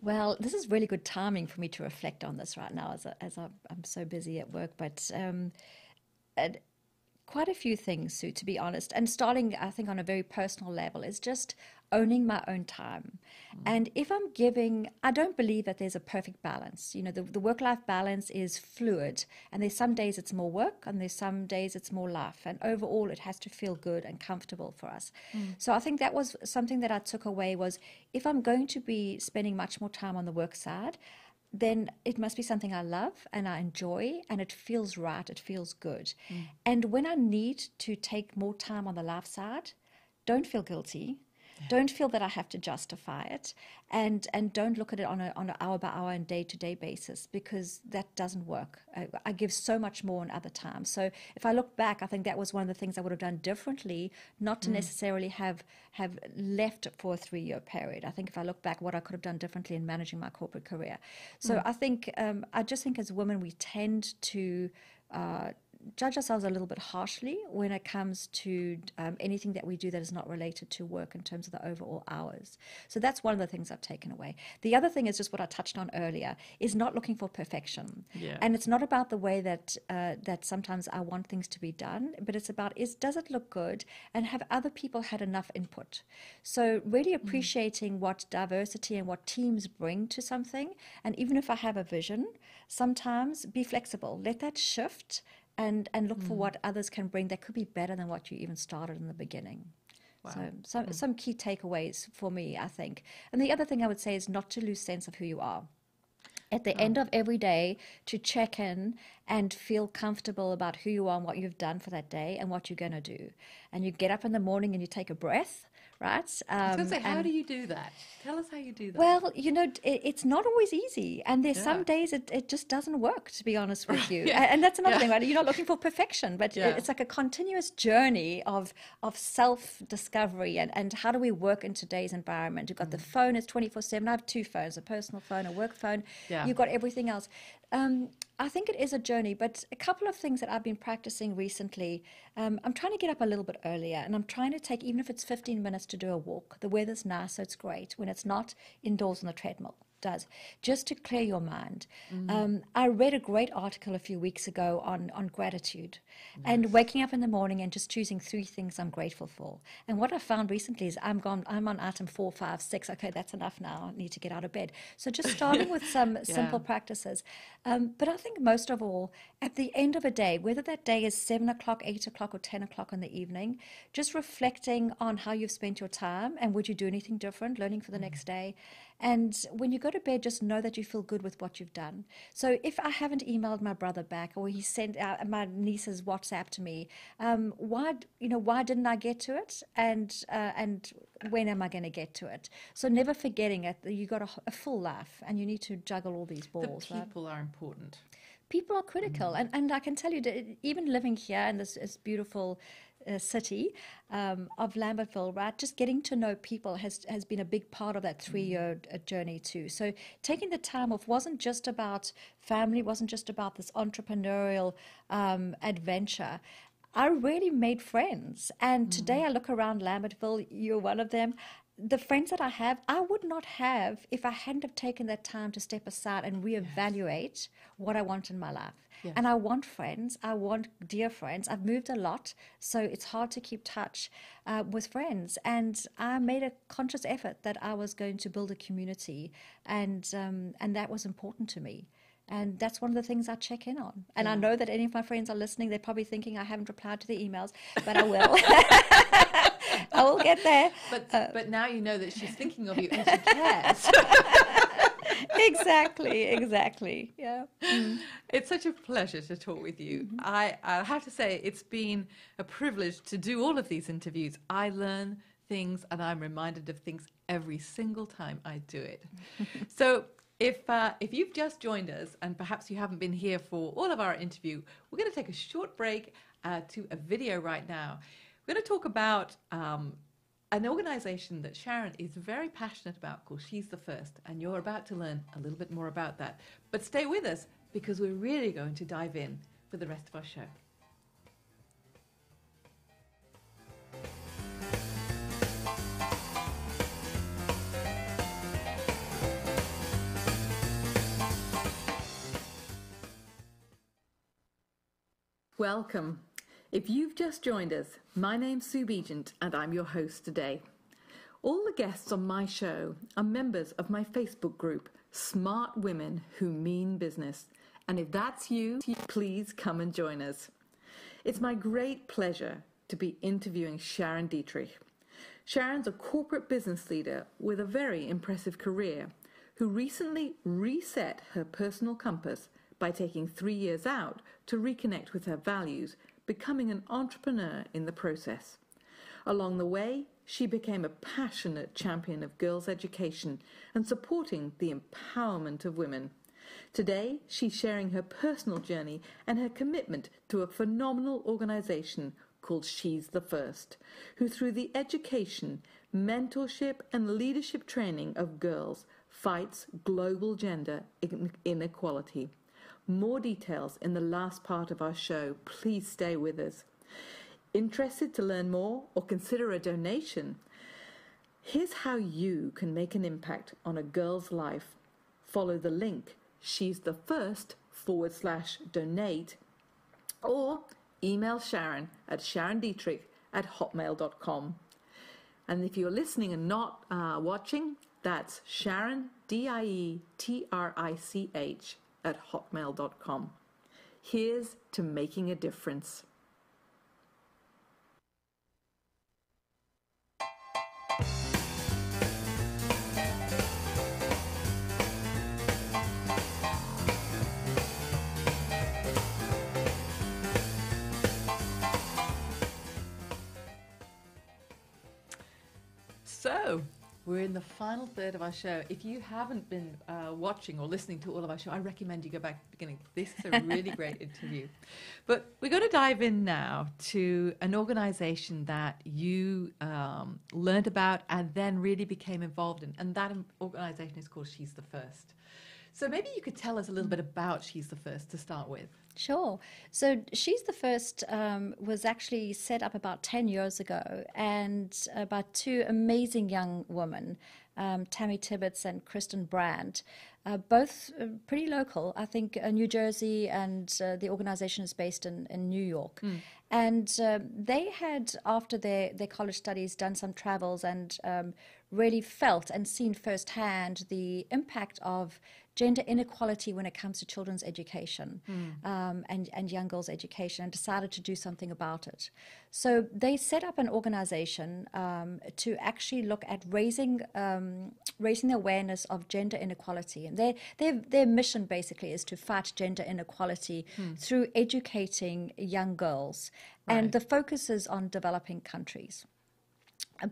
Speaker 2: Well, this is really good timing for me to reflect on this right now, as as I, I'm so busy at work. But um, quite a few things, Sue, to be honest. And starting, I think, on a very personal level, is just owning my own time. Mm. And if I'm giving, I don't believe that there's a perfect balance. You know, the, the work life balance is fluid, and there's some days it's more work, and there's some days it's more life. And overall, it has to feel good and comfortable for us. Mm. So I think that was something that I took away was if I'm going to be spending much more time on the work side, then it must be something I love and I enjoy and it feels right, it feels good. Mm. And when I need to take more time on the life side, don't feel guilty. Don't feel that I have to justify it, and and don't look at it on a on an hour by hour and day to day basis because that doesn't work. I, I give so much more in other times. So if I look back, I think that was one of the things I would have done differently, not to necessarily have have left for a three year period. I think if I look back, what I could have done differently in managing my corporate career. So I think um, I just think as women we tend to. Uh, judge ourselves a little bit harshly when it comes to um, anything that we do that is not related to work in terms of the overall hours. So that's one of the things I've taken away. The other thing is just what I touched on earlier is not looking for perfection.
Speaker 1: Yeah.
Speaker 2: And it's not about the way that uh, that sometimes I want things to be done, but it's about is does it look good and have other people had enough input. So really appreciating what diversity and what teams bring to something, and even if I have a vision, sometimes be flexible. Let that shift and and look for mm. what others can bring that could be better than what you even started in the beginning. So some mm. some key takeaways for me, I think. And the other thing I would say is not to lose sense of who you are. At the mm. end of every day, to check in and feel comfortable about who you are and what you've done for that day and what you're going to do. And you get up in the morning and you take a breath, right?
Speaker 1: I was going
Speaker 2: Um,
Speaker 1: say, how
Speaker 2: and-
Speaker 1: do you do that? Tell us how you do that.
Speaker 2: well, you know, it, it's not always easy, and there's
Speaker 1: Yeah.
Speaker 2: some days it, it just doesn't work. To be honest with you,
Speaker 1: Yeah.
Speaker 2: And that's another
Speaker 1: Yeah.
Speaker 2: thing, right? You're not looking for perfection, but it's like a continuous journey of of self discovery and and how do we work in today's environment? You've got the phone it's twenty four seven. I have two phones: a personal phone, a work phone.
Speaker 1: Yeah.
Speaker 2: You've got everything else. Um, I think it is a journey, but a couple of things that I've been practicing recently. Um, I'm trying to get up a little bit earlier, and I'm trying to take even if it's 15 minutes to do a walk. The weather's nice, so it's great. When it's not indoors on the treadmill, does just to clear your mind. Um, I read a great article a few weeks ago on on gratitude, and waking up in the morning and just choosing three things I'm grateful for. And what I found recently is I'm gone. I'm on item four, five, six. Okay, that's enough now. I need to get out of bed. So just starting with some [LAUGHS] simple practices. Um, but I think most of all, at the end of a day, whether that day is seven o'clock, eight o'clock, or ten o'clock in the evening, just reflecting on how you've spent your time and would you do anything different, learning for the next day. And when you go to bed, just know that you feel good with what you've done. So if I haven't emailed my brother back or he sent out my niece's WhatsApp to me, um, why you know why didn't I get to it? And uh, and when am I going to get to it? So never forgetting it. that You got a full life, and you need to juggle all these
Speaker 1: the
Speaker 2: balls. right?
Speaker 1: people are important.
Speaker 2: people are critical and, and i can tell you that even living here in this, this beautiful uh, city um, of lambertville right just getting to know people has, has been a big part of that three-year uh, journey too so taking the time off wasn't just about family wasn't just about this entrepreneurial um, adventure I really made friends. And today I look around Lambertville, you're one of them. The friends that I have, I would not have if I hadn't have taken that time to step aside and reevaluate what I want in my life.
Speaker 1: Yes.
Speaker 2: And I want friends. I want dear friends. I've moved a lot, so it's hard to keep touch uh, with friends. And I made a conscious effort that I was going to build a community, and um, and that was important to me. And that's one of the things I check in on. And I know that any of my friends are listening. They're probably thinking I haven't replied to the emails, but I [LAUGHS] will. [LAUGHS] I will get there. [LAUGHS]
Speaker 1: But
Speaker 2: Uh,
Speaker 1: but now you know that she's [LAUGHS] thinking of you and she cares. [LAUGHS]
Speaker 2: exactly, exactly. Yeah.
Speaker 1: it's such a pleasure to talk with you.
Speaker 2: Mm-hmm.
Speaker 1: I, I have to say, it's been a privilege to do all of these interviews. I learn things, and I'm reminded of things every single time I do it. so, if, uh, if you've just joined us and perhaps you haven't been here for all of our interview, we're going to take a short break uh, to a video right now. We're going to talk about um, an organization that Sharon is very passionate about called She's the First, and you're about to learn a little bit more about that. But stay with us because we're really going to dive in for the rest of our show. Welcome. If you've just joined us, my name's Sue Begent and I'm your host today. All the guests on my show are members of my Facebook group, Smart Women Who Mean Business. And if that's you, please come and join us. It's my great pleasure to be interviewing Sharon Dietrich. Sharon's a corporate business leader with a very impressive career who recently reset her personal compass by taking three years out to reconnect with her values, becoming an entrepreneur in the process. Along the way, she became a passionate champion of girls' education and supporting the empowerment of women. Today, she's sharing her personal journey and her commitment to a phenomenal organization called She's the First, who, through the education, mentorship, and leadership training of girls, fights global gender inequality. More details in the last part of our show. Please stay with us. Interested to learn more or consider a donation? Here's how you can make an impact on a girl's life. Follow the link, she's the first forward slash donate, or email Sharon at sharondietrich at hotmail.com. And if you're listening and not uh, watching, that's Sharon, D I E T R I C H, at hotmail.com. Here's to making a difference. We're in the final third of our show. If you haven't been uh, watching or listening to all of our show, I recommend you go back to the beginning. This is a really [LAUGHS] great interview. But we're going to dive in now to an organization that you um, learned about and then really became involved in. And that organization is called She's the First. So maybe you could tell us a little bit about She's the First to start with.
Speaker 2: Sure. So She's the First um, was actually set up about 10 years ago and by two amazing young women, um, Tammy Tibbetts and Christen Brandt, uh, both uh, pretty local. I think uh, New Jersey and uh, the organization is based in, in New York. Mm. And um, they had, after their, their college studies, done some travels and um, really felt and seen firsthand the impact of gender inequality when it comes to children's education mm. um, and, and young girls' education and decided to do something about it. So they set up an organization um, to actually look at raising um, raising the awareness of gender inequality. And their, their, their mission basically is to fight gender inequality mm. through educating young girls. Right. And the focus is on developing countries.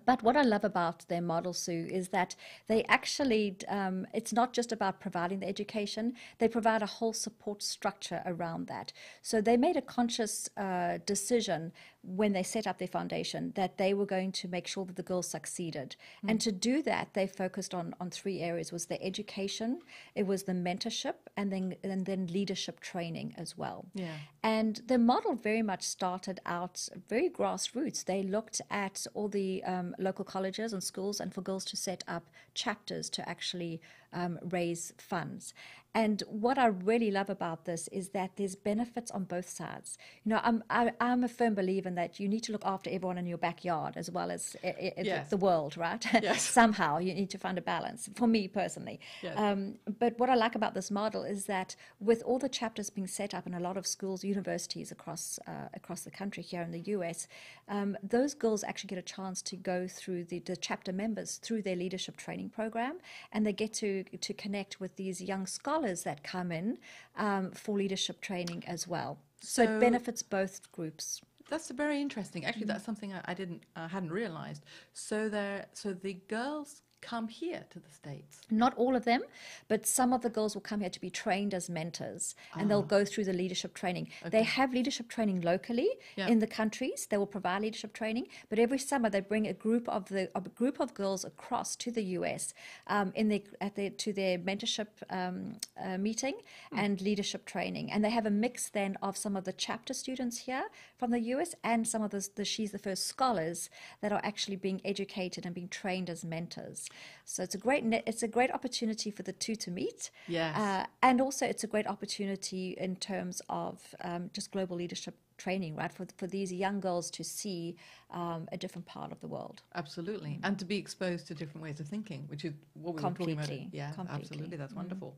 Speaker 2: But what I love about their model, Sue, is that they actually, um, it's not just about providing the education, they provide a whole support structure around that. So they made a conscious uh, decision when they set up their foundation that they were going to make sure that the girls succeeded. Mm. And to do that, they focused on, on three areas was the education, it was the mentorship, and then and then leadership training as well.
Speaker 1: Yeah.
Speaker 2: And the model very much started out very grassroots. They looked at all the um, local colleges and schools and for girls to set up chapters to actually um, raise funds. And what I really love about this is that there's benefits on both sides. You know, I'm I, am i am a firm believer in that you need to look after everyone in your backyard as well as I- I- yes. the world, right? [LAUGHS]
Speaker 1: Yes.
Speaker 2: Somehow you need to find a balance. For me personally,
Speaker 1: yes.
Speaker 2: um, but what I like about this model is that with all the chapters being set up in a lot of schools, universities across uh, across the country here in the U.S., um, those girls actually get a chance to go through the, the chapter members through their leadership training program, and they get to to connect with these young scholars scholars that come in um, for leadership training as well. So, so, it benefits both groups.
Speaker 1: That's very interesting. Actually, that's something I, I didn't, I hadn't realised. So there, so the girls come here to the states.
Speaker 2: Not all of them, but some of the girls will come here to be trained as mentors and they'll go through the leadership training. They have leadership training locally in the countries. They will provide leadership training, but every summer they bring a group of the a group of girls across to the US um, in their at their to their mentorship um, uh, meeting and leadership training, and they have a mix then of some of the chapter students here from the US and some of the, the She's the First scholars that are actually being educated and being trained as mentors. So it's a great it's a great opportunity for the two to meet.
Speaker 1: Yes.
Speaker 2: Uh, and also it's a great opportunity in terms of um, just global leadership training, right? For for these young girls to see um, a different part of the world.
Speaker 1: Absolutely, and to be exposed to different ways of thinking, which is what we were talking about. Yeah,
Speaker 2: completely.
Speaker 1: absolutely, that's wonderful.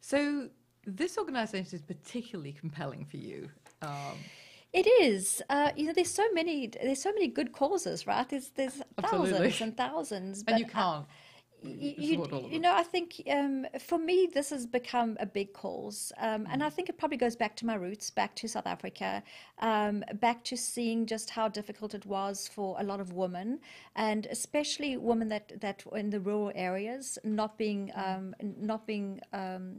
Speaker 1: So this organisation is particularly compelling for you. Um,
Speaker 2: It is. Uh, you know, there's so many. There's so many good causes, right? There's there's
Speaker 1: Absolutely.
Speaker 2: thousands and thousands.
Speaker 1: and you
Speaker 2: uh,
Speaker 1: can't. support
Speaker 2: you, you know, I think um, for me, this has become a big cause. Um, and I think it probably goes back to my roots, back to South Africa, um, back to seeing just how difficult it was for a lot of women, and especially women that, that were in the rural areas, not being, um, not being um,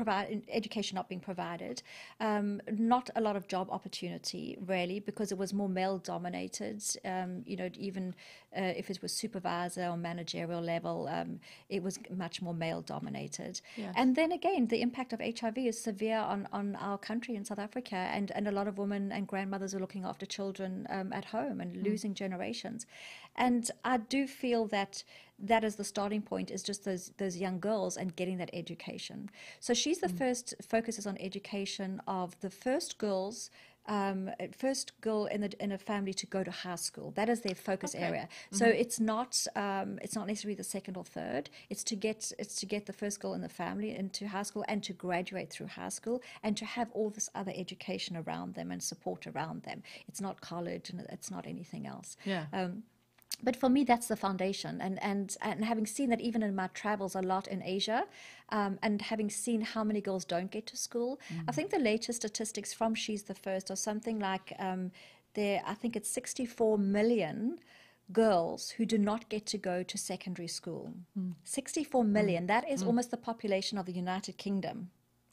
Speaker 2: provide education not being provided, um, not a lot of job opportunity really because it was more male dominated. Um, you know, even uh, if it was supervisor or managerial level, um, it was much more male dominated. And then again, the impact of HIV is severe on, on our country in South Africa, and, and a lot of women and grandmothers are looking after children um, at home and losing generations. And I do feel that that is the starting point is just those those young girls and getting that education. So she's the first focuses on education of the first girls. Um, first girl in the in a family to go to high school. That is their focus
Speaker 1: Okay.
Speaker 2: area. So it's not um, it's not necessarily the second or third. It's to get it's to get the first girl in the family into high school and to graduate through high school and to have all this other education around them and support around them. It's not college and it's not anything else
Speaker 1: Yeah.
Speaker 2: Um, but for me that's the foundation. And and and having seen that even in my travels a lot in asia um, and having seen how many girls don't get to school i think the latest statistics from she's the first are something like um, there i think it's 64 million girls who do not get to go to secondary school. 64 million. That is almost the population of the united kingdom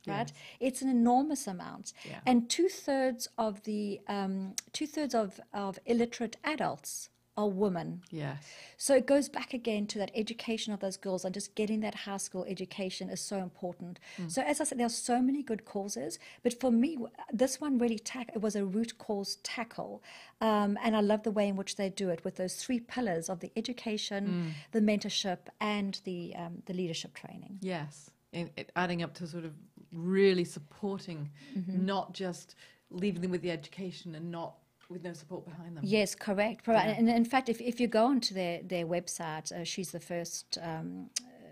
Speaker 2: right? It's an enormous amount.
Speaker 1: Yeah.
Speaker 2: and two-thirds of the um, two-thirds of, of illiterate adults are women
Speaker 1: Yes.
Speaker 2: so it goes back again to that education of those girls and just getting that high school education is so important. So as I said, there are so many good causes, but for me, this one really tack it was a root cause tackle, um, and I love the way in which they do it with those three pillars of the education, the mentorship, and the um, the leadership training.
Speaker 1: Yes, it, adding up to sort of really supporting,
Speaker 2: Mm-hmm.
Speaker 1: not just leaving them with the education and not with no support behind them.
Speaker 2: Yes, correct. Pro- And in fact, if, if you go onto their, their website, uh, she's the first um,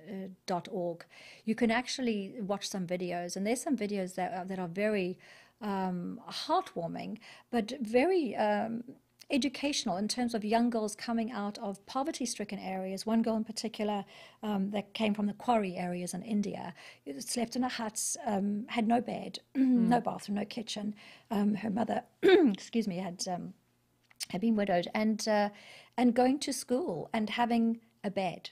Speaker 2: uh, dot org, you can actually watch some videos, and there's some videos that are, that are very um, heartwarming, but very um, educational in terms of young girls coming out of poverty-stricken areas. One girl in particular um, that came from the quarry areas in India slept in a hut, um, had no bed, [CLEARS THROAT] no bathroom, no kitchen. Um, her mother, [CLEARS THROAT] excuse me, had. Um, had been widowed and uh, and going to school and having a bed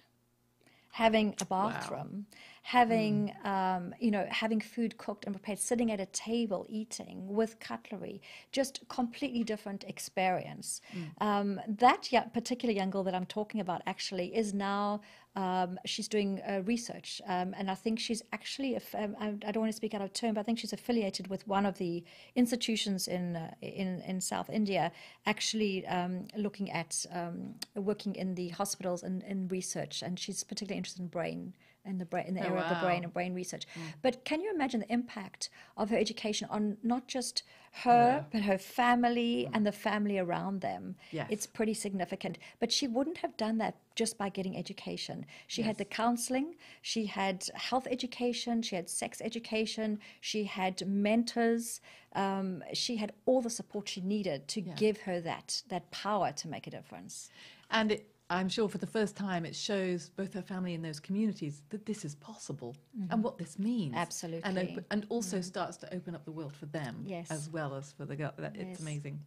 Speaker 2: having a bathroom having um, you know having food cooked and prepared sitting at a table eating with cutlery just completely different experience. Um, that yeah, particular young girl that i'm talking about actually is now um, she's doing uh, research um, and i think she's actually aff- um, I, I don't want to speak out of turn but i think she's affiliated with one of the institutions in uh, in, in south india actually um, looking at um, working in the hospitals and in research and she's particularly interested in brain in the brain in the
Speaker 1: Oh,
Speaker 2: area of the brain and brain research. But can you imagine the impact of her education on not just her but her family and the family around them?
Speaker 1: Yes.
Speaker 2: it's pretty significant. But she wouldn't have done that just by getting education. She had the counseling she had health education she had sex education she had mentors um, she had all the support she needed to give her that that power to make a difference.
Speaker 1: And it, I'm sure for the first time it shows both her family and those communities that this is possible and what this means. And,
Speaker 2: Absolutely.
Speaker 1: and also starts to open up the world for them
Speaker 2: Yes.
Speaker 1: as well as for the girl. That, It's amazing.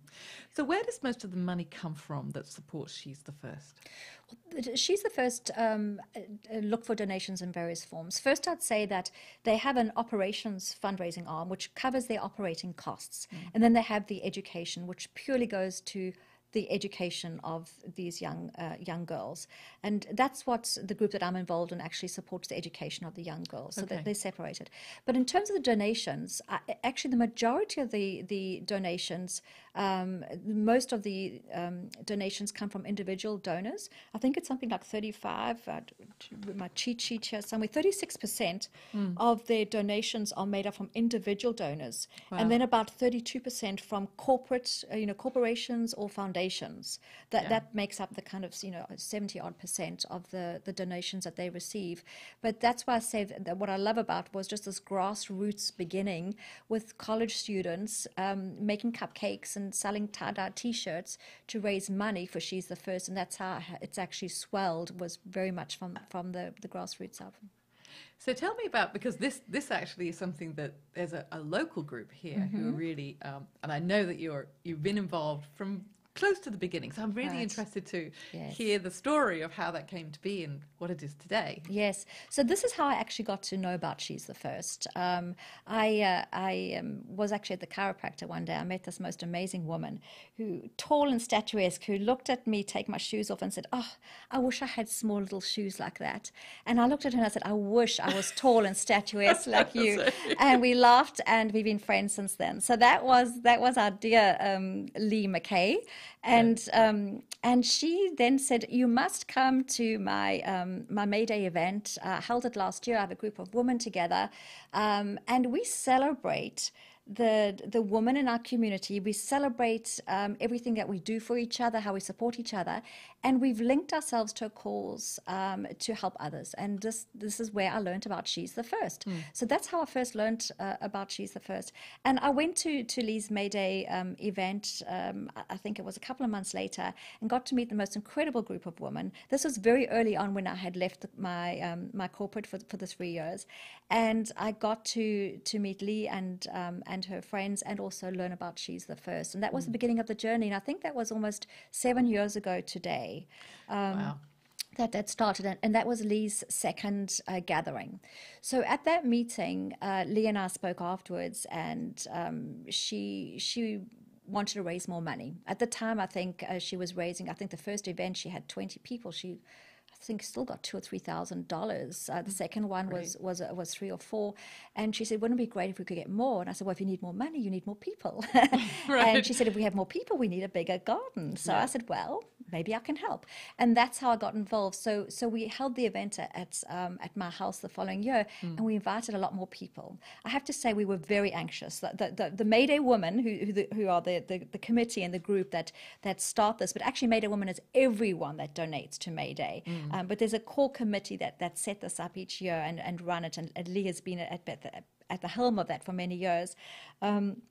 Speaker 1: So, where does most of the money come from that supports She's the First?
Speaker 2: She's the first um, uh, uh, look for donations in various forms. First, I'd say that they have an operations fundraising arm which covers their operating costs, and then they have the education, which purely goes to the education of these young uh, young girls, and that's what the group that I'm involved in actually supports the education of the young girls. So
Speaker 1: Okay.
Speaker 2: that they're separated. But in terms of the donations, uh, actually, the majority of the the donations, um, most of the um, donations come from individual donors. I think it's something like 35. Uh, with my cheat sheet here somewhere, 36 percent of their donations are made up from individual donors,
Speaker 1: Wow.
Speaker 2: and then about 32 percent from corporate, uh, you know, corporations or foundations. That
Speaker 1: Yeah.
Speaker 2: that makes up the kind of you know 70 odd percent of the the donations that they receive. But that's why I say that, that what I love about was just this grassroots beginning with college students um, making cupcakes and selling tie-dye T-shirts to raise money for She's the First, and that's how it's actually swelled. Was very much from from the the grassroots of.
Speaker 1: So tell me about because this this actually is something that there's a, a local group here who
Speaker 2: Mm-hmm.
Speaker 1: are really um, and I know that you're you've been involved from close to the beginning. So I'm really
Speaker 2: Right.
Speaker 1: interested to
Speaker 2: Yes.
Speaker 1: hear the story of how that came to be and what it is today.
Speaker 2: Yes. So this is how I actually got to know about She's the First. Um, I uh, I um, was actually at the chiropractor one day. I met this most amazing woman who, tall and statuesque, who looked at me take my shoes off and said, "Oh, I wish I had small little shoes like that." And I looked at her and I said, "I wish I was tall and statuesque [LAUGHS] like you." and we laughed, and we've been friends since then. So that was that was our dear um, Lee McKay, and um, and she then said, "You must come to my um, my May Day event. Uh, held it last year. I have a group of women together, um, and we celebrate." The, the women in our community, we celebrate um, everything that we do for each other, how we support each other, and we've linked ourselves to a cause um, to help others. And this this is where I learned about She's the First. So that's how I first learned uh, about She's the First. And I went to to Lee's May Day um, event. Um, I- think it was a couple of months later, and got to meet the most incredible group of women. This was very early on when I had left my um, my corporate for for the three years, and I got to to meet Lee and um, and her friends, and also learn about She's the First. And that was the beginning of the journey. And I think that was almost seven years ago today
Speaker 1: wow.
Speaker 2: that that started, and, that was Lee's second uh, gathering. So at that meeting, uh, Lee and I spoke afterwards, and um, she she wanted to raise more money. At the time, I think uh, she was raising. I think the first event she had twenty people. She I think still got two or three thousand dollars. Uh, the second one was was uh, was three or four, and she said, "Wouldn't it be great if we could get more?" And I said, "Well, if you need more money, you need more people." [LAUGHS] [LAUGHS]
Speaker 1: Right.
Speaker 2: And she said, "If we have more people, we need a bigger garden." So I said, "Well, maybe I can help," and that's how I got involved. So so we held the event at at, um, at my house the following year, and we invited a lot more people. I have to say, we were very anxious. The the, the, the Mayday women who who, the, who are the, the the committee and the group that that start this, but actually Mayday women is everyone that donates to Mayday. Um, but there's a core committee that that set this up each year and and run it, and, and Lee has been at, at the at the helm of that for many years. Um,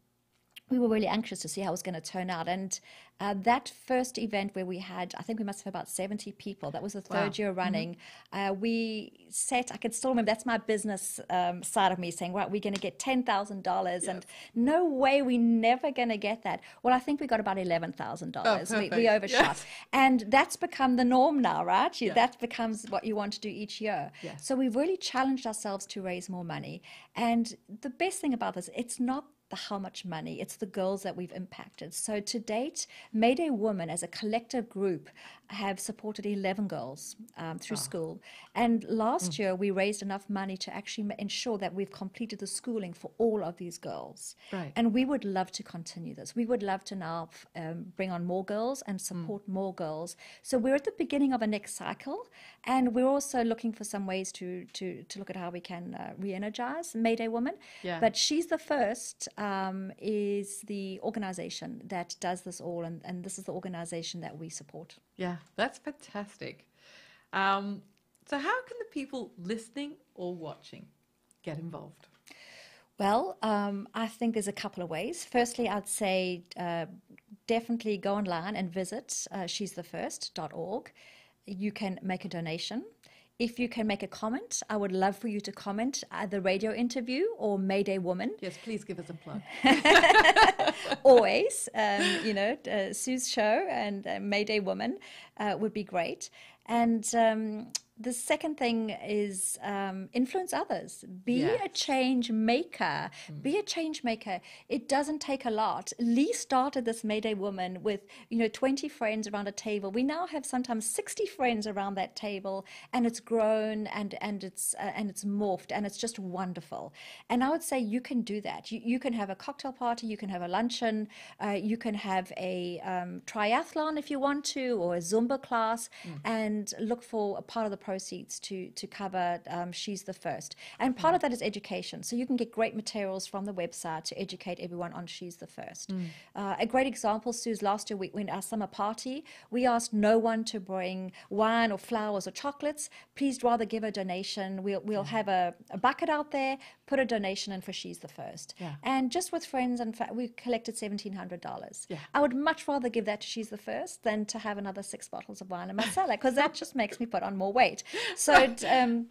Speaker 2: we were really anxious to see how it was going to turn out. And uh, that first event where we had, I think we must have about 70 people, that was the third
Speaker 1: Wow.
Speaker 2: year running. Uh, we set, I can still remember, that's my business um, side of me saying, right, we're going to get $10,000. And no way, we're never going to get that. Well, I think we got about $11,000. we, we overshot.
Speaker 1: Yes.
Speaker 2: And that's become the norm now, right? You,
Speaker 1: Yeah.
Speaker 2: That becomes what you want to do each year.
Speaker 1: Yes.
Speaker 2: So we've really challenged ourselves to raise more money. And the best thing about this, it's not the how much money, it's the girls that we've impacted. So to date, Mayday Women as a collective group have supported 11 girls um, through school. And last year, we raised enough money to actually ensure that we've completed the schooling for all of these girls.
Speaker 1: Right.
Speaker 2: And we would love to continue this. We would love to now f- um, bring on more girls and support more girls. So we're at the beginning of a next cycle, and we're also looking for some ways to to, to look at how we can uh, re-energize Mayday Women.
Speaker 1: Yeah.
Speaker 2: But she's the first um, is the organization that does this all, and, and this is the organization that we support.
Speaker 1: Yeah, that's fantastic. Um, so, how can the people listening or watching get involved?
Speaker 2: Well, um, I think there's a couple of ways. Firstly, I'd say uh, definitely go online and visit uh, she'sthefirst.org. you can make a donation. If you can make a comment, I would love for you to comment at the radio interview or Mayday Woman.
Speaker 1: Yes, please give us a plug. [LAUGHS]
Speaker 2: Always, um, you know, uh, Sue's show and uh, Mayday Woman uh, would be great. And um, the second thing is um, influence others. Be a change maker. Be a change maker. It doesn't take a lot. Lee started this Mayday Woman with you know 20 friends around a table. We now have sometimes 60 friends around that table, and it's grown and and it's uh, and it's morphed, and it's just wonderful. And I would say you can do that. You you can have a cocktail party. You can have a luncheon. Uh, you can have a um, triathlon if you want to, or a Zumba class, and look for a part of the proceeds to to cover um, She's the First. And part of that is education. So you can get great materials from the website to educate everyone on She's the First. Uh, a great example, Sue's last year we went our summer party. We asked no one to bring wine or flowers or chocolates. Please rather give a donation. We'll we'll have a, a bucket out there. Put a donation in for She's the First.
Speaker 1: Yeah.
Speaker 2: And just with friends and fa- we collected seventeen hundred dollars.
Speaker 1: Yeah.
Speaker 2: I would much rather give that to She's the First than to have another six bottles of wine in my cellar because that just makes me put on more weight. So, [LAUGHS] um,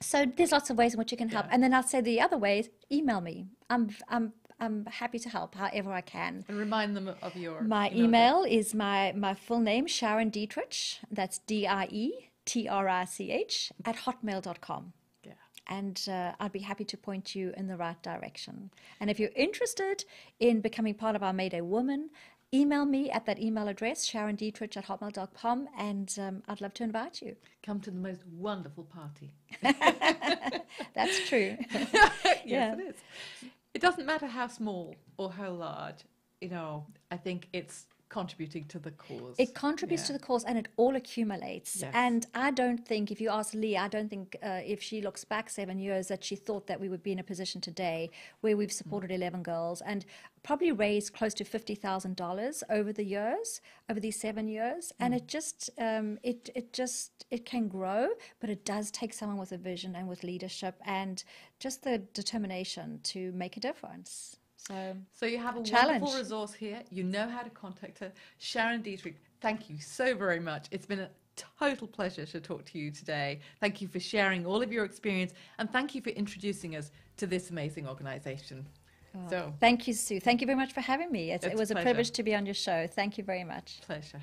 Speaker 2: so there's lots of ways in which you can help.
Speaker 1: Yeah.
Speaker 2: And then I'll say the other ways, email me. I'm, I'm, I'm happy to help however I can.
Speaker 1: And remind them of your
Speaker 2: My email is my, my full name, Sharon Dietrich. That's D I E T R I C H at hotmail.com.
Speaker 1: Yeah.
Speaker 2: And uh, I'd be happy to point you in the right direction. And if you're interested in becoming part of our Mayday Woman, email me at that email address, sharondietrich at hotmail.com, and um, I'd love to invite you.
Speaker 1: Come to the most wonderful party. [LAUGHS] [LAUGHS]
Speaker 2: That's true.
Speaker 1: yes,
Speaker 2: Yeah.
Speaker 1: it is. It doesn't matter how small or how large. You know, I think it's contributing to the cause.
Speaker 2: It contributes
Speaker 1: Yeah.
Speaker 2: to the cause and it all accumulates.
Speaker 1: Yes.
Speaker 2: And I don't think, if you ask Lee, I don't think uh, if she looks back seven years that she thought that we would be in a position today where we've supported 11 girls and probably raised close to $50,000 over the years, over these seven years. And it just, um, it, it just, it can grow, but it does take someone with a vision and with leadership and just the determination to make a difference. So
Speaker 1: So you have a
Speaker 2: Challenge.
Speaker 1: wonderful resource here. You know how to contact her. Sharon Dietrich, thank you so very much. It's been a total pleasure to talk to you today. Thank you for sharing all of your experience and thank you for introducing us to this amazing organization. So,
Speaker 2: thank you, Sue. Thank you very much for having me. It's,
Speaker 1: It's
Speaker 2: it was a
Speaker 1: pleasure.
Speaker 2: privilege to be on your show. Thank you very much.
Speaker 1: pleasure.